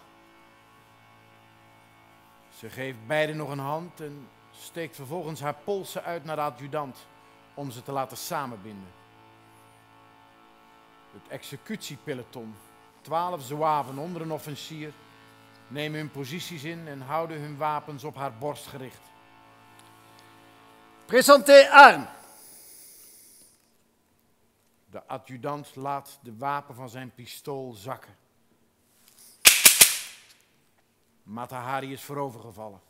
Ze geeft beiden nog een hand en steekt vervolgens haar polsen uit naar de adjudant om ze te laten samenbinden. Het executiepeloton, twaalf zwaven onder een officier, nemen hun posities in en houden hun wapens op haar borst gericht. Présentez armes. De adjudant laat de wapen van zijn pistool zakken. Matahari is voorovergevallen,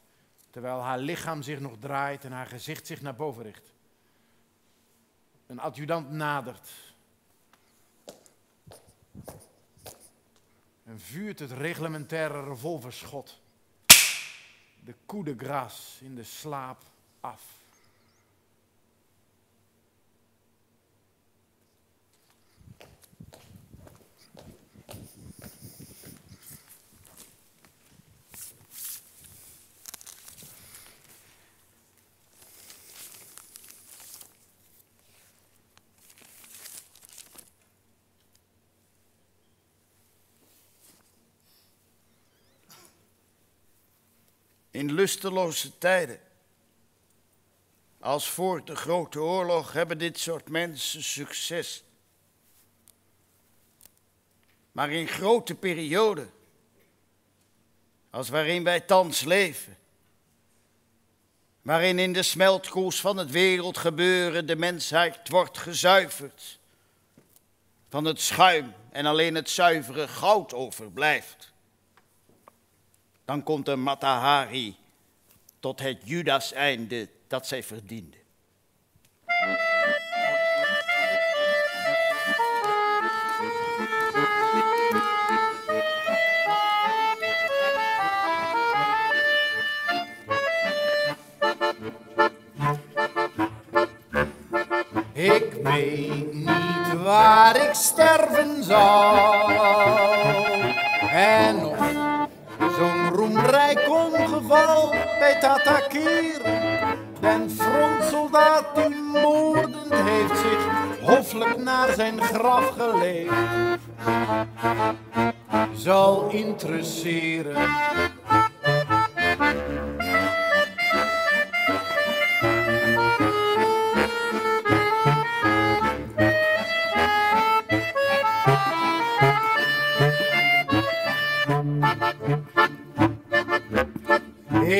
terwijl haar lichaam zich nog draait en haar gezicht zich naar boven richt. Een adjudant nadert en vuurt het reglementaire revolverschot. De coup de in de slaap af. In lusteloze tijden, als voor de Grote Oorlog, hebben dit soort mensen succes. Maar in grote perioden, als waarin wij thans leven, waarin in de smeltkoers van het wereldgebeuren de mensheid wordt gezuiverd, van het schuim en alleen het zuivere goud overblijft dan komt een Matahari tot het Judas-einde dat zij verdiende. Ik weet niet waar ik sterven zal. En nog roemrijk ongeval bij Tatakir. Den frontsoldaat die moordend heeft zich hoffelijk naar zijn graf geleefd. Zal interesseren.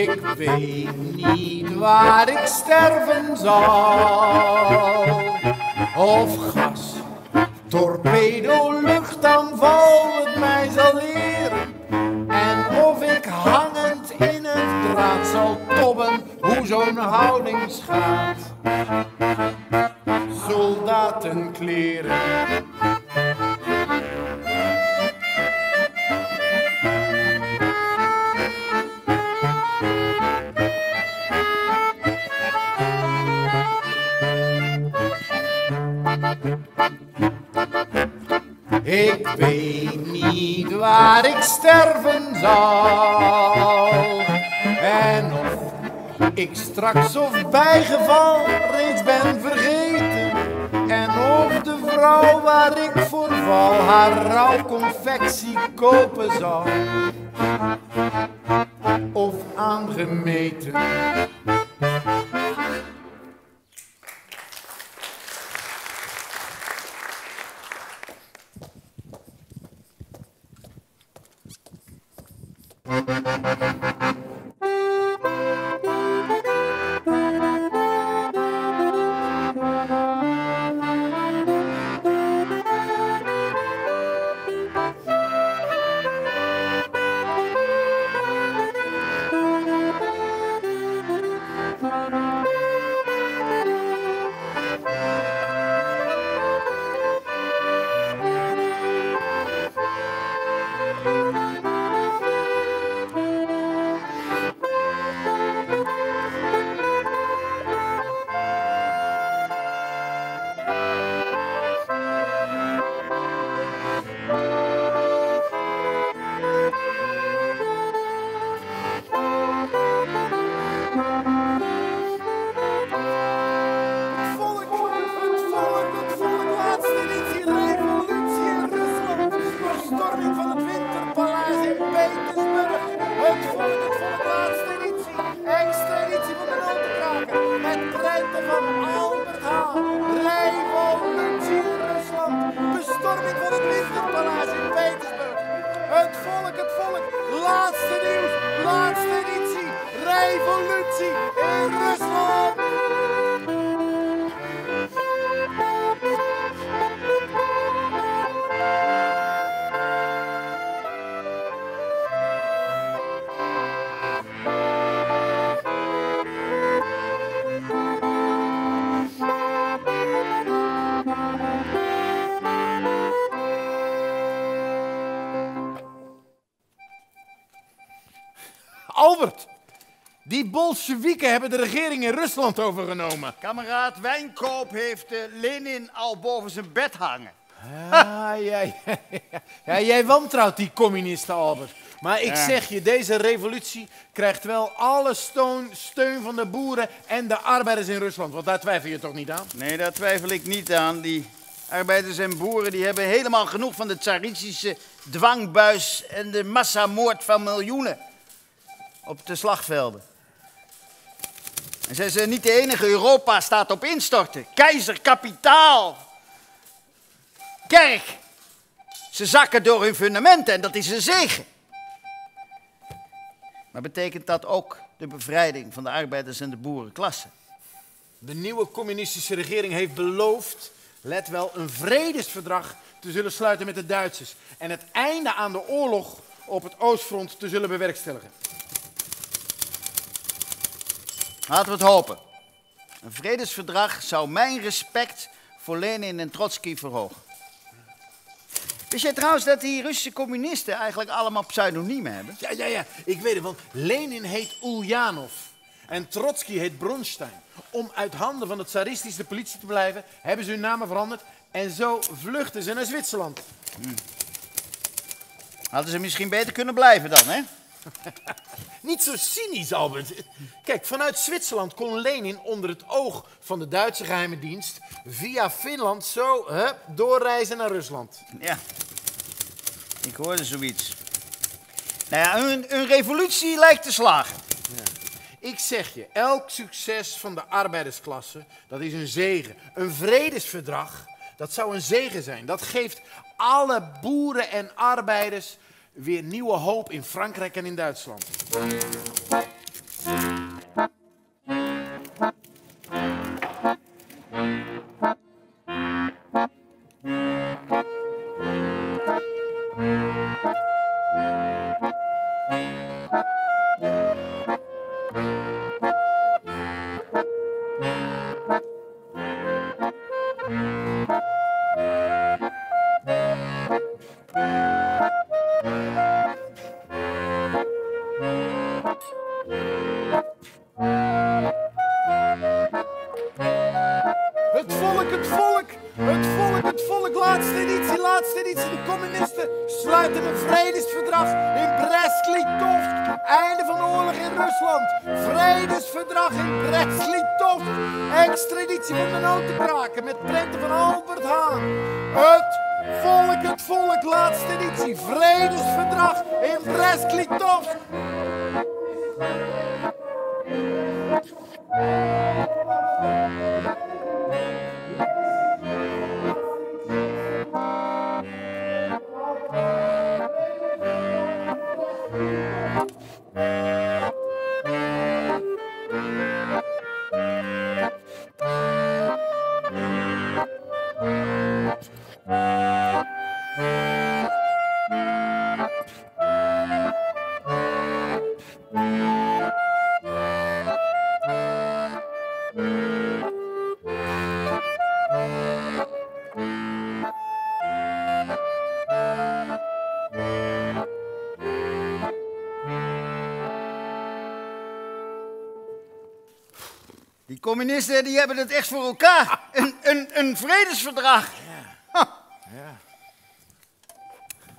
Ik weet niet waar ik sterven zal. of gas. Torpedo, luchtaanval, het mij zal leren. En of ik hangend in het draad zal tobben, hoe zo'n houding schaadt. Soldatenkleren. Weet niet waar ik sterven zal. En of ik straks of bijgeval reeds ben vergeten. En of de vrouw waar ik voor val haar rouwconfectie kopen zal. Of aangemeten. Albert, die Bolsjewieken hebben de regering in Rusland overgenomen. Kameraad Wijnkoop heeft eh, Lenin al boven zijn bed hangen. Ah, ja, ja, ja. ja, jij wantrouwt die communisten, Albert. Maar ik zeg je, deze revolutie krijgt wel alle steun, steun van de boeren en de arbeiders in Rusland. Want daar twijfel je toch niet aan? Nee, daar twijfel ik niet aan. Die arbeiders en boeren die hebben helemaal genoeg van de tsaristische dwangbuis en de massamoord van miljoenen op de slagvelden. En zij zijn niet de enige. Europa staat op instorten. Keizer, kapitaal, kerk. Ze zakken door hun fundamenten en dat is een zegen. Maar betekent dat ook de bevrijding van de arbeiders en de boerenklasse? De nieuwe communistische regering heeft beloofd, let wel, een vredesverdrag te zullen sluiten met de Duitsers. En het einde aan de oorlog op het Oostfront te zullen bewerkstelligen. Laten we het hopen. Een vredesverdrag zou mijn respect voor Lenin en Trotsky verhogen. Wist jij trouwens dat die Russische communisten eigenlijk allemaal pseudoniemen hebben? Ja, ja, ja, ik weet het, want Lenin heet Ulyanov en Trotsky heet Bronstein. Om uit handen van de tsaristische politie te blijven, hebben ze hun namen veranderd en zo vluchten ze naar Zwitserland. Hadden ze misschien beter kunnen blijven dan, hè? *laughs* Niet zo cynisch, Albert. Kijk, vanuit Zwitserland kon Lenin onder het oog van de Duitse geheime dienst via Finland zo doorreizen naar Rusland. Ja, ik hoorde zoiets. Nou ja, een, een revolutie lijkt te slagen. Ik zeg je, elk succes van de arbeidersklasse, dat is een zegen. Een vredesverdrag, dat zou een zegen zijn. Dat geeft alle boeren en arbeiders weer nieuwe hoop in Frankrijk en in Duitsland. Communisten die hebben het echt voor elkaar. Een, een, een vredesverdrag. Ha.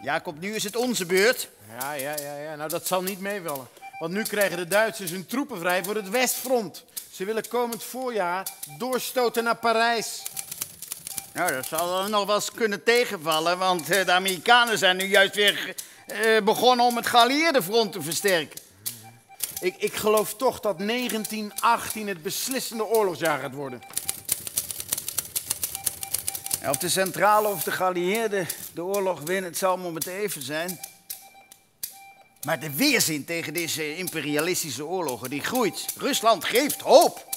Jacob, nu is het onze beurt. Ja, ja, ja, ja. Nou, dat zal niet meevallen. Want nu krijgen de Duitsers hun troepen vrij voor het Westfront. Ze willen komend voorjaar doorstoten naar Parijs. Nou, dat zal dan nog wel eens kunnen tegenvallen, want eh, de Amerikanen zijn nu juist weer eh, begonnen om het geallieerde front te versterken. Ik, ik geloof toch dat 1918 het beslissende oorlogsjaar gaat worden. Ja, Of de centrale of de geallieerden de oorlog winnen, het zal me om het even zijn. Maar de weerzin tegen deze imperialistische oorlogen, die groeit. Rusland geeft hoop.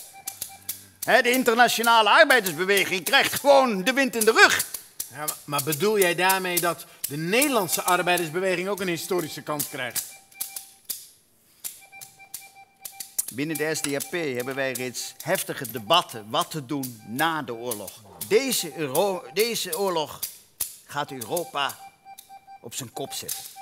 De internationale arbeidersbeweging krijgt gewoon de wind in de rug. Ja, maar, maar bedoel jij daarmee dat de Nederlandse arbeidersbeweging ook een historische kans krijgt? Binnen de SDAP hebben wij reeds heftige debatten wat te doen na de oorlog. Deze, deze oorlog gaat Europa op zijn kop zetten.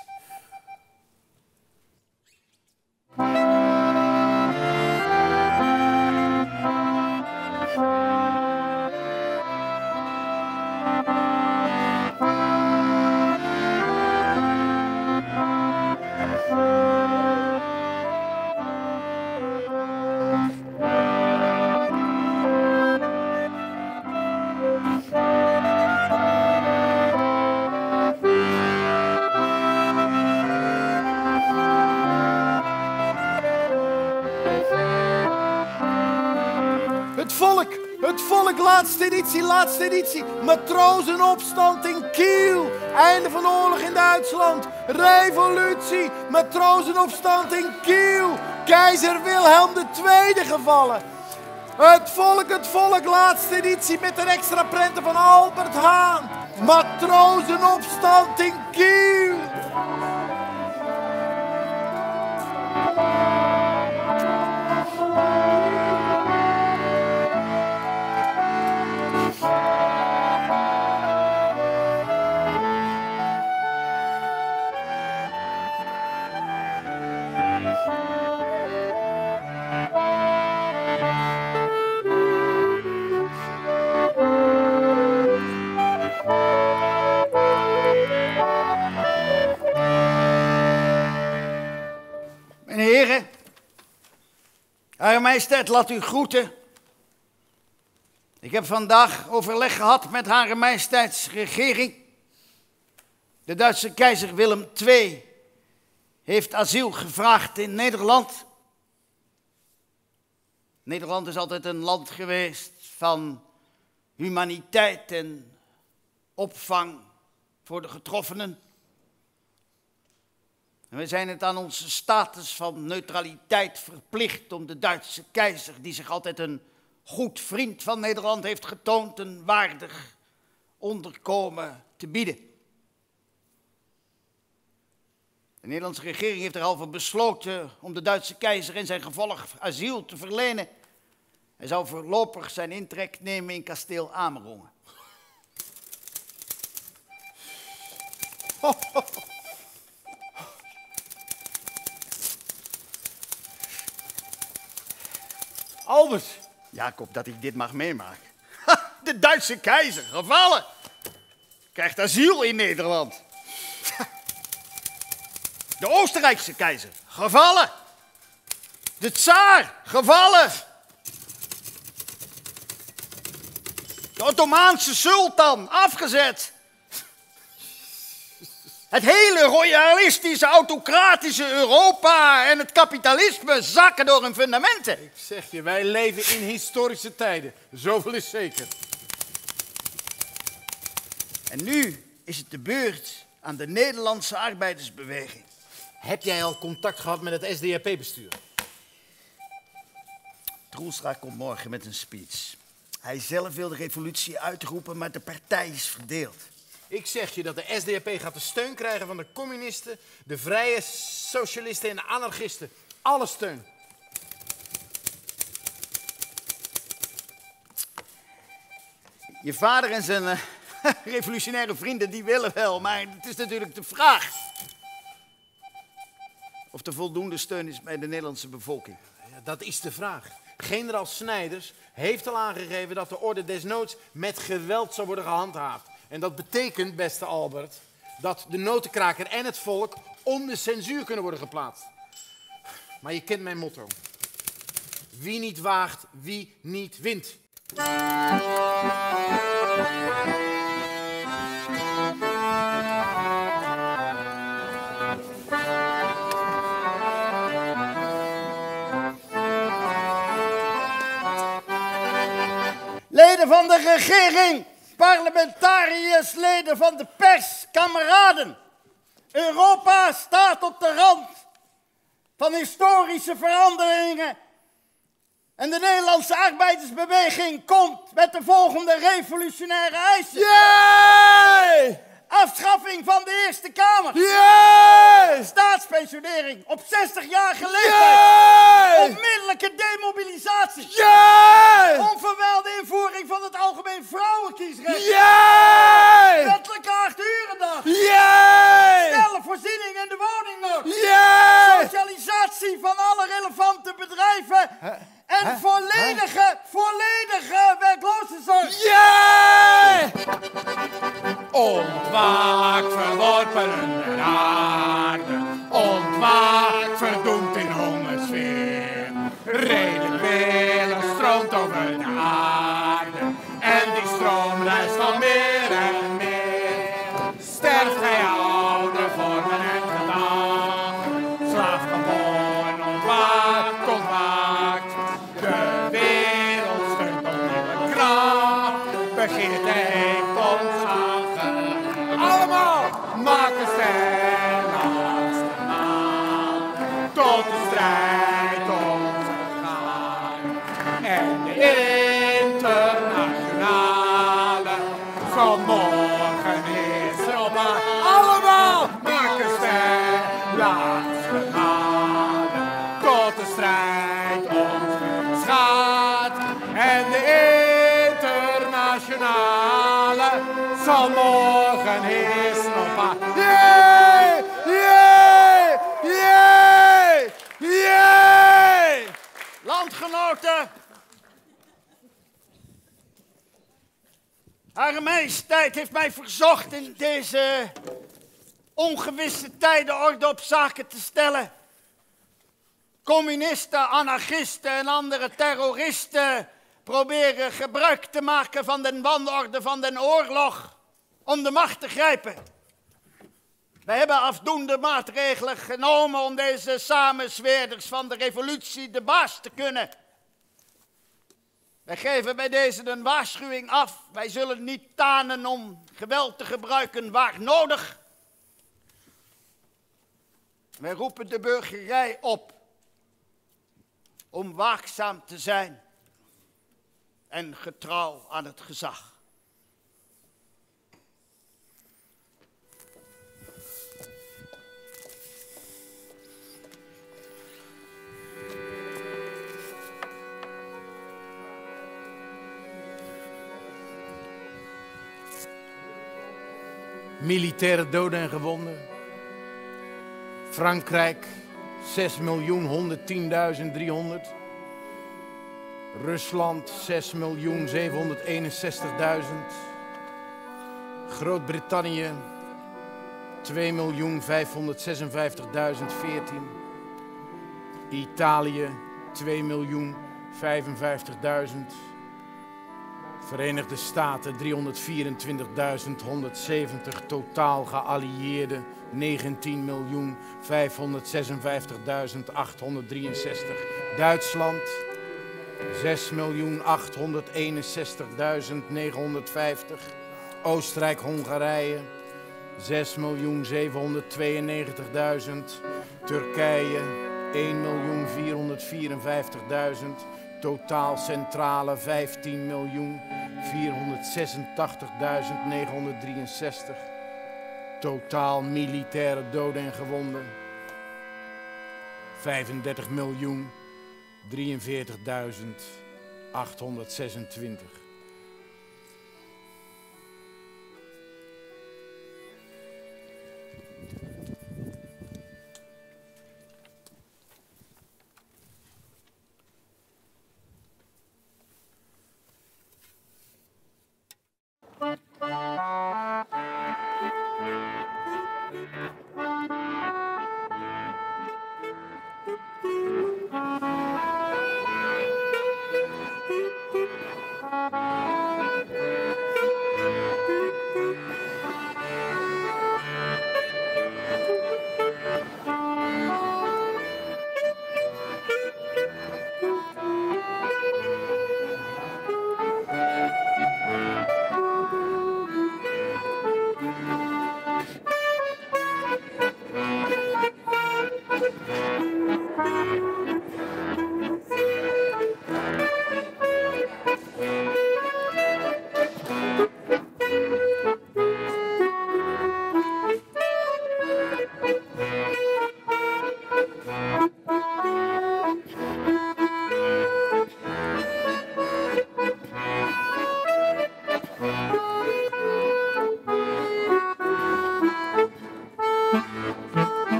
Laatste editie, laatste editie. Matrozenopstand in Kiel. Einde van oorlog in Duitsland. Revolutie. Matrozenopstand in Kiel. Keizer Wilhelm II gevallen. Het volk, het volk, laatste editie met een extra prenten van Albert Haan. Matrozenopstand in Kiel. Laat u groeten. Ik heb vandaag overleg gehad met Hare Majesteits regering. De Duitse keizer Willem II heeft asiel gevraagd in Nederland. Nederland is altijd een land geweest van humaniteit en opvang voor de getroffenen. En we zijn het aan onze status van neutraliteit verplicht om de Duitse keizer, die zich altijd een goed vriend van Nederland heeft getoond, een waardig onderkomen te bieden. De Nederlandse regering heeft er al voor besloten om de Duitse keizer en zijn gevolg asiel te verlenen. Hij zou voorlopig zijn intrek nemen in kasteel Amerongen. *laughs* Albert, Jacob, dat ik dit mag meemaken. De Duitse keizer, gevallen. krijgt asiel in Nederland. De Oostenrijkse keizer, gevallen. De tsaar, gevallen. De Ottomaanse sultan, afgezet. Het hele royalistische, autocratische Europa en het kapitalisme zakken door hun fundamenten. Ik zeg je, wij leven in historische tijden. Zoveel is zeker. En nu is het de beurt aan de Nederlandse arbeidersbeweging. Heb jij al contact gehad met het SDAP-bestuur? Troelstra komt morgen met een speech. Hij zelf wil de revolutie uitroepen, maar de partij is verdeeld. Ik zeg je dat de SDAP gaat de steun krijgen van de communisten, de vrije socialisten en de anarchisten. Alle steun. Je vader en zijn eh, *laughs* revolutionaire vrienden, die willen wel, maar het is natuurlijk de vraag of er voldoende steun is bij de Nederlandse bevolking. Ja, dat is de vraag. Generaal Snijders heeft al aangegeven dat de orde desnoods met geweld zal worden gehandhaafd. En dat betekent, beste Albert, dat de notenkraker en het volk onder censuur kunnen worden geplaatst. Maar je kent mijn motto. Wie niet waagt, wie niet wint. Leden van de regering, parlementariërs, leden van de pers, kameraden. Europa staat op de rand van historische veranderingen. En de Nederlandse arbeidersbeweging komt met de volgende revolutionaire eisen. Jee! Afschaffing van de Eerste Kamer. Jee! Staatspensionering op 60-jarige leeftijd. Jee! Onmiddellijke demobilisatie. Jee! Onverwijlde invoering van het algemeen vrouwenkiesrecht. Jee! Wettelijke acht urendag. Jee! Snelle voorziening in de woningnood. Jee! Socialisatie van alle relevante bedrijven. En volledige, volledige werklozenzorg. Jee! Ontwaakt, Majesteit heeft mij verzocht in deze ongewisse tijden orde op zaken te stellen. Communisten, anarchisten en andere terroristen proberen gebruik te maken van de wanorde van den oorlog om de macht te grijpen. Wij hebben afdoende maatregelen genomen om deze samenzweerders van de revolutie de baas te kunnen. Wij geven bij deze een waarschuwing af. Wij zullen niet tanen om geweld te gebruiken waar nodig. Wij roepen de burgerij op om waakzaam te zijn en getrouw aan het gezag. Militaire doden en gewonden. Frankrijk 6 miljoen 110.300. Rusland 6 miljoen 761.000. Groot-Brittannië 2.556.014. Italië 2.055.000. Verenigde Staten 324.170. Totaal geallieerden 19.556.863. Duitsland 6.861.950. Oostenrijk-Hongarije 6.792.000. Turkije 1.454.000. Totaal centrale 15.486.963. Totaal militaire doden en gewonden 35 miljoen 43.826. Música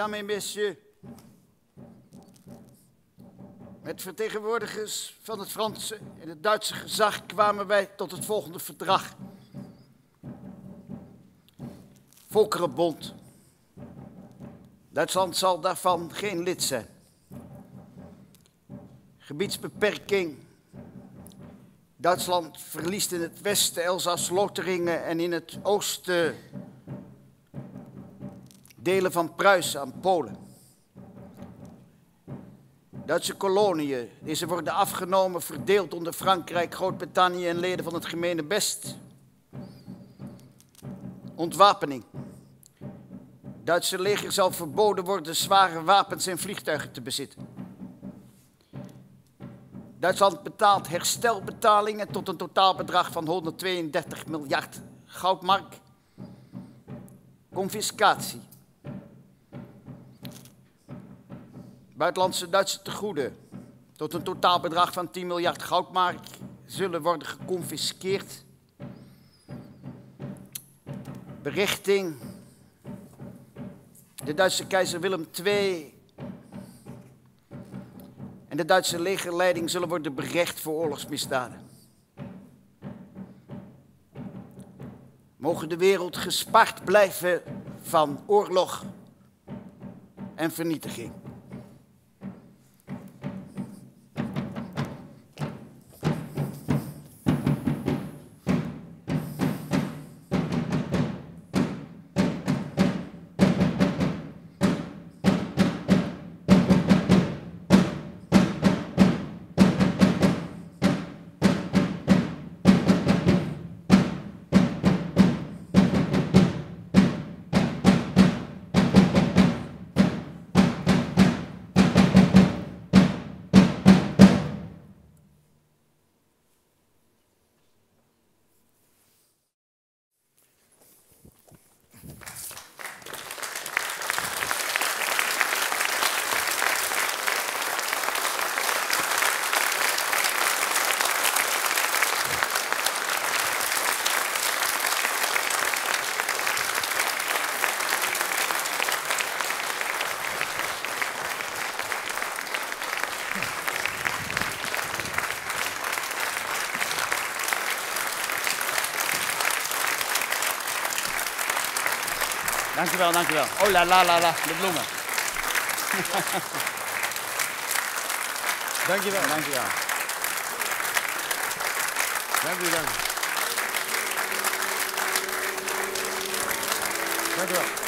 Mesdames messieurs, met vertegenwoordigers van het Franse en het Duitse gezag kwamen wij tot het volgende verdrag. Volkerenbond. Duitsland zal daarvan geen lid zijn. Gebiedsbeperking. Duitsland verliest in het westen Elsass-Lotharingen en in het oosten delen van Pruisen aan Polen. Duitse koloniën, deze worden afgenomen, verdeeld onder Frankrijk, Groot-Brittannië en leden van het gemene best. Ontwapening. Duitse leger zal verboden worden zware wapens en vliegtuigen te bezitten. Duitsland betaalt herstelbetalingen tot een totaalbedrag van 132 miljard goudmark. Confiscatie. Buitenlandse Duitse tegoeden tot een totaalbedrag van 10 miljard goudmark zullen worden geconfiskeerd. Berichting. De Duitse keizer Willem II en de Duitse legerleiding zullen worden berecht voor oorlogsmisdaden. Mogen de wereld gespaard blijven van oorlog en vernietiging. Dankjewel, dankjewel. Oh la la la la, de bloemen. Dankjewel. Dankjewel. Dank u, dank u. Dank u wel.